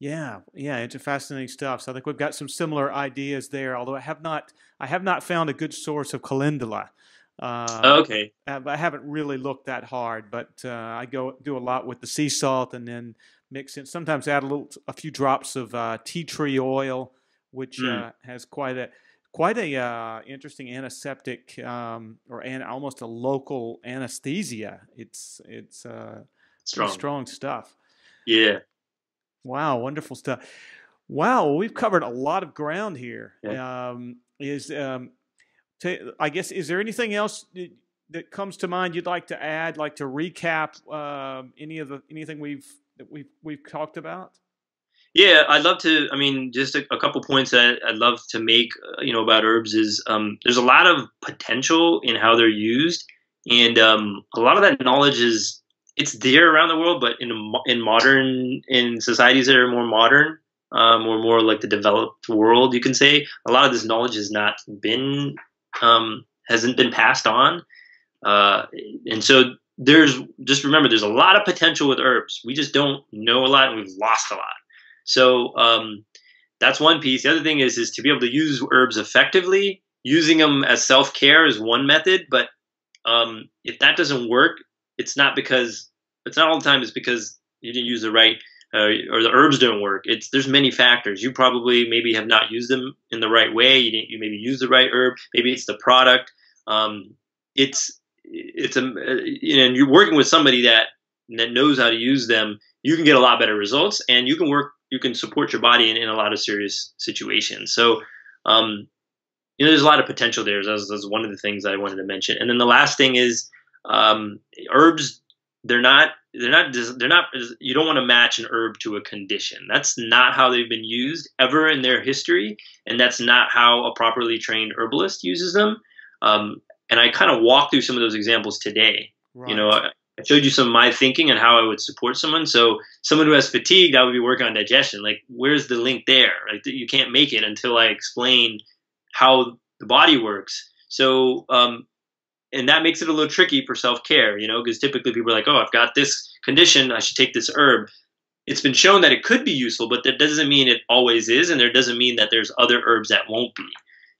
Yeah, yeah, it's fascinating stuff. So I think we've got some similar ideas there. Although I have not, I have not found a good source of calendula. Uh, okay. I haven't really looked that hard, but uh, I go do a lot with the sea salt and then mix in. Sometimes add a little, a few drops of uh, tea tree oil, which mm. has quite a quite a uh, interesting antiseptic um, or an, almost a local anesthesia. It's it's uh, strong. strong stuff. Yeah. Wow, wonderful stuff. Wow, we've covered a lot of ground here. Yeah. Um, is um, t- I guess is there anything else that, that, comes to mind you'd like to add, like to recap uh, any of the anything we've that we've we've talked about? Yeah, I'd love to. I mean, just a, a couple points that I'd love to make, uh, you know, about herbs is um, there's a lot of potential in how they're used, and um, a lot of that knowledge is it's there around the world, but in in modern in societies that are more modern um, or more like the developed world, you can say a lot of this knowledge has not been um, hasn't been passed on, uh, and so there's just remember there's a lot of potential with herbs. We just don't know a lot, and we've lost a lot. So um, that's one piece. The other thing is is to be able to use herbs effectively. Using them as self care is one method, but um, if that doesn't work, it's not because it's not all the time. It's because you didn't use the right uh, or the herbs don't work. It's there's many factors. You probably maybe have not used them in the right way. You didn't, you maybe use the right herb. Maybe it's the product. Um, it's it's a you know, and you're working with somebody that that knows how to use them. You can get a lot better results, and you can work. You can support your body in, in a lot of serious situations. So, um, you know, there's a lot of potential there. That's, that's one of the things I wanted to mention. And then the last thing is um, herbs they're not they're not they're not you don't want to match an herb to a condition. That's not how they've been used ever in their history and that's not how a properly trained herbalist uses them. Um, and i kind of walk through some of those examples today. Right. you know I, I showed you some of my thinking and how i would support someone. So someone who has fatigue i would be working on digestion. Like where's the link there? Like you can't make it until i explain how the body works. So um, and that makes it a little tricky for self care, you know, because typically people are like, oh, I've got this condition, I should take this herb. It's been shown that it could be useful, but that doesn't mean it always is, and there doesn't mean that there's other herbs that won't be.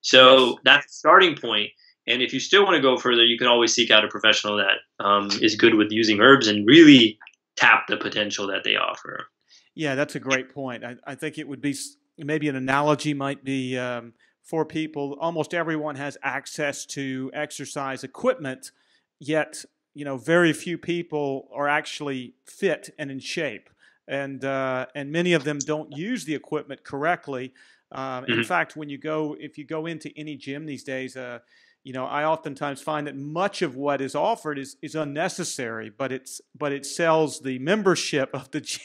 So yes. that's the starting point. And if you still want to go further, you can always seek out a professional that um, is good with using herbs and really tap the potential that they offer. Yeah, that's a great point. I, I think it would be maybe an analogy might be um, for people. Almost everyone has access to exercise equipment, yet you know very few people are actually fit and in shape, and uh, and many of them don't use the equipment correctly. Um, mm-hmm. In fact, when you go if you go into any gym these days. Uh, you know, I oftentimes find that much of what is offered is, is unnecessary, but it's but it sells the membership of the gym.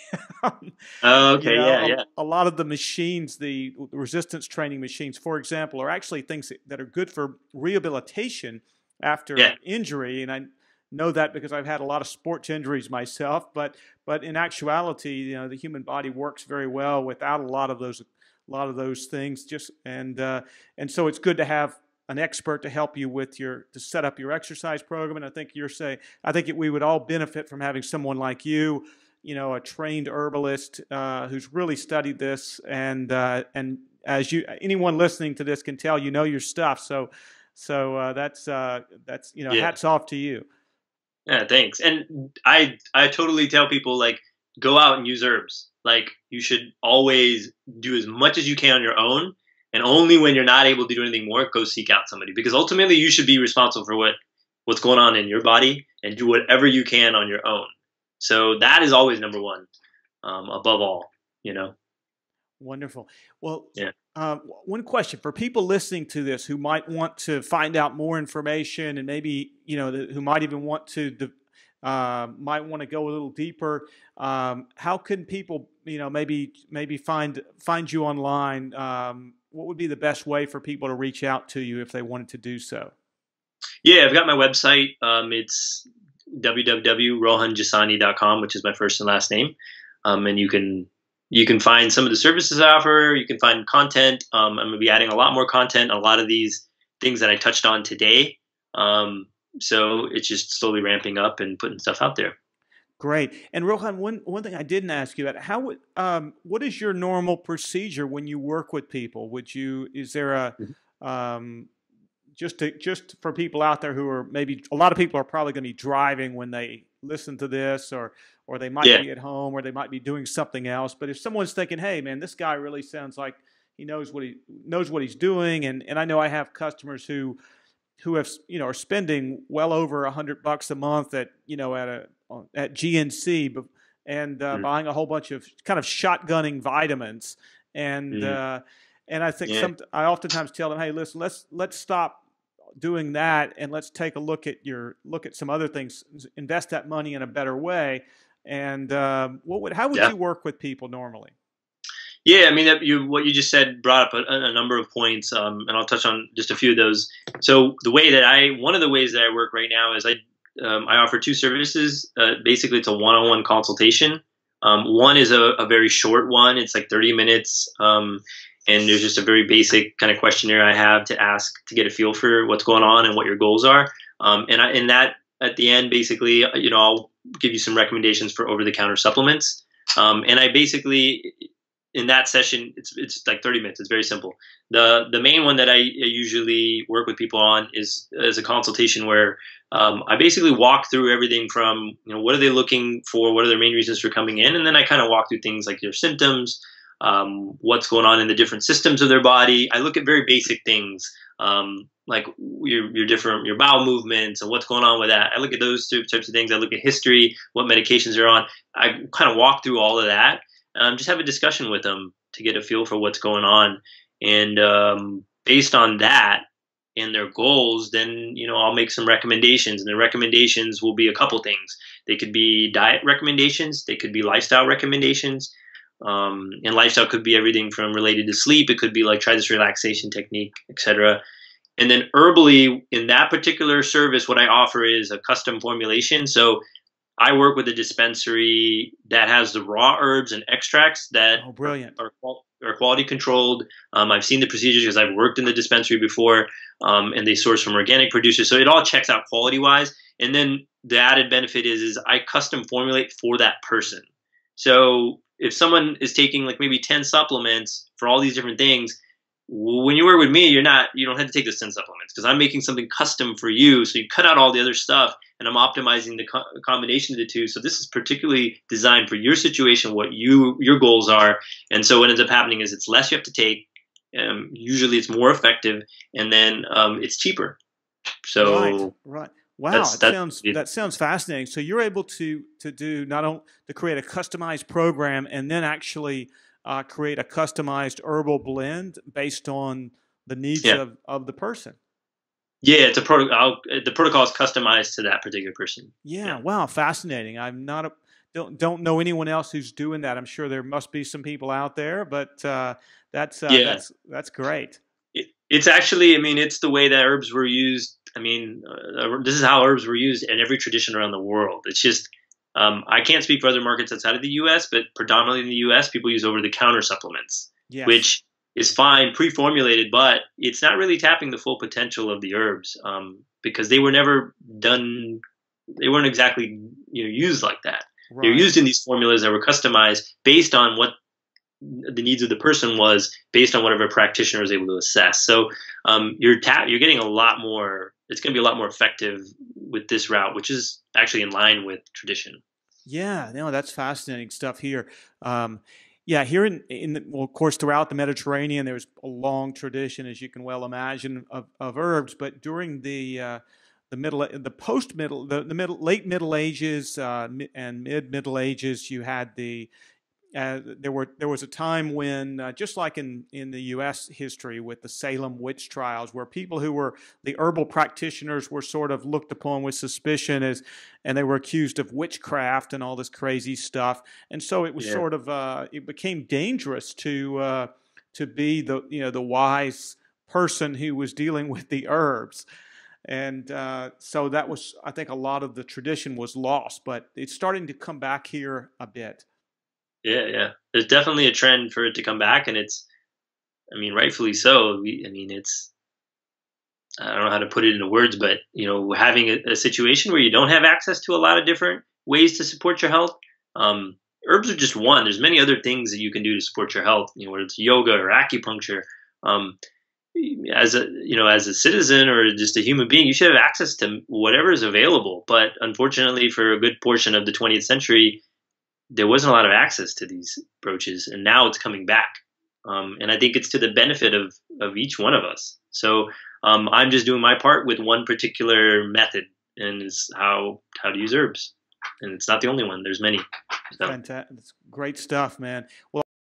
oh, okay, you know, yeah, a, yeah. A lot of the machines, the resistance training machines, for example, are actually things that are good for rehabilitation after yeah. injury, and I know that because I've had a lot of sports injuries myself. But but in actuality, you know, the human body works very well without a lot of those a lot of those things. Just and uh, and so it's good to have an expert to help you with your to set up your exercise program. And I think you're saying I think we would all benefit from having someone like you, you know, a trained herbalist uh, who's really studied this and uh, and as you anyone listening to this can tell, you know your stuff. So so uh, that's uh, that's you know yeah. hats off to you. Yeah, thanks. And I I totally tell people like go out and use herbs. Like you should always do as much as you can on your own and only when you're not able to do anything more, go seek out somebody because ultimately you should be responsible for what what's going on in your body and do whatever you can on your own. So that is always number one, um, above all. You know. Wonderful. Well, yeah. Uh, one question for people listening to this who might want to find out more information and maybe you know who might even want to uh, might want to go a little deeper. Um, how can people you know maybe maybe find find you online? Um, what would be the best way for people to reach out to you if they wanted to do so? Yeah, I've got my website. Um, it's www.rohanjasani.com, which is my first and last name, um, and you can you can find some of the services I offer. You can find content. Um, I'm to be adding a lot more content. A lot of these things that I touched on today. Um, so it's just slowly ramping up and putting stuff out there. Great. And Rohan, one one thing I didn't ask you about how would um, what is your normal procedure when you work with people? Would you is there a mm-hmm. um, just to just for people out there who are maybe a lot of people are probably going to be driving when they listen to this or or they might yeah. be at home or they might be doing something else. But if someone's thinking, "Hey, man, this guy really sounds like he knows what he knows what he's doing," and and I know I have customers who who have you know are spending well over a hundred bucks a month at you know at a at GNC and uh, mm. buying a whole bunch of kind of shotgunning vitamins and mm. uh, and I think yeah. some I oftentimes tell them, hey, listen, let's let's stop doing that and let's take a look at your look at some other things, invest that money in a better way. And um, what would how would yeah. you work with people normally? Yeah, I mean, you, what you just said brought up a, a number of points, um, and I'll touch on just a few of those. So the way that I, one of the ways that I work right now is I um, I offer two services. Uh, basically, it's a one-on-one consultation. Um, one is a, a, very short one; it's like 30 minutes, um, and there's just a very basic kind of questionnaire I have to ask to get a feel for what's going on and what your goals are. Um, and I, in that, at the end, basically, uh, you know, I'll give you some recommendations for over-the-counter supplements. Um, and I basically, in that session, it's it's like 30 minutes. It's very simple. The the main one that I usually work with people on is is a consultation where um, I basically walk through everything from you know what are they looking for, what are their main reasons for coming in, and then I kind of walk through things like their symptoms, um, what's going on in the different systems of their body. I look at very basic things um, like your your different your bowel movements and what's going on with that. I look at those two types of things. I look at history, what medications they're on. I kind of walk through all of that. Um, just have a discussion with them to get a feel for what's going on, and um, based on that, and their goals, then you know I'll make some recommendations, and the recommendations will be a couple things. They could be diet recommendations, they could be lifestyle recommendations, um, and lifestyle could be everything from related to sleep. It could be like try this relaxation technique, etc. And then herbally, in that particular service, what I offer is a custom formulation. So I work with a dispensary that has the raw herbs and extracts that oh, brilliant. Are, are quality controlled. Um, I've seen the procedures because I've worked in the dispensary before, um, and they source from organic producers. So it all checks out quality wise. And then the added benefit is is I custom formulate for that person. So if someone is taking like maybe 10 supplements for all these different things, when you work with me, you're not you don't have to take the 10 supplements because I'm making something custom for you. So you cut out all the other stuff, and I'm optimizing the co- combination of the two. So this is particularly designed for your situation, what you your goals are, and so what ends up happening is it's less you have to take. Um, usually, it's more effective, and then um, it's cheaper. So right, right. Wow, that's, that sounds that sounds fascinating. So you're able to to do not only to create a customized program and then actually uh, create a customized herbal blend based on the needs yeah. of, of the person. Yeah, it's a protocol. The protocol is customized to that particular person. Yeah, yeah. wow, fascinating. I'm not a don't don't know anyone else who's doing that. I'm sure there must be some people out there, but uh, that's uh, yeah. that's that's great. It, it's actually, I mean, it's the way that herbs were used. I mean, uh, this is how herbs were used in every tradition around the world. It's just um, I can't speak for other markets outside of the U.S., but predominantly in the U.S., people use over-the-counter supplements, yes. which is fine, pre-formulated, but it's not really tapping the full potential of the herbs um, because they were never done. They weren't exactly you know used like that. Right. They're used in these formulas that were customized based on what the needs of the person was, based on whatever practitioner was able to assess. So um, you're tap you're getting a lot more. It's going to be a lot more effective with this route, which is actually in line with tradition. Yeah, no, that's fascinating stuff here. Um, yeah, here in, in the, well, of course, throughout the Mediterranean, there's a long tradition, as you can well imagine, of, of herbs. But during the uh, the middle, the post middle, the, the middle, late Middle Ages uh, and mid Middle Ages, you had the uh, there were there was a time when, uh, just like in in the U.S. history with the Salem witch trials, where people who were the herbal practitioners were sort of looked upon with suspicion as, and they were accused of witchcraft and all this crazy stuff, and so it was yeah. sort of uh, it became dangerous to uh, to be the you know the wise person who was dealing with the herbs. And uh, so that was, I think, a lot of the tradition was lost, but it's starting to come back here a bit. Yeah, yeah. There's definitely a trend for it to come back, and it's, I mean, rightfully so. I mean, it's, I don't know how to put it into words, but you know, having a, a situation where you don't have access to a lot of different ways to support your health. Um, herbs are just one. There's many other things that you can do to support your health. You know, whether it's yoga or acupuncture. Um, as a you know as a citizen or just a human being you should have access to whatever is available but unfortunately for a good portion of the 20th century there wasn't a lot of access to these brooches, and now it's coming back. Um, and I think it's to the benefit of of each one of us. So um, I'm just doing my part with one particular method, and is how how to use herbs. And it's not the only one. There's many. So. Fantastic. It's great stuff, man. Well.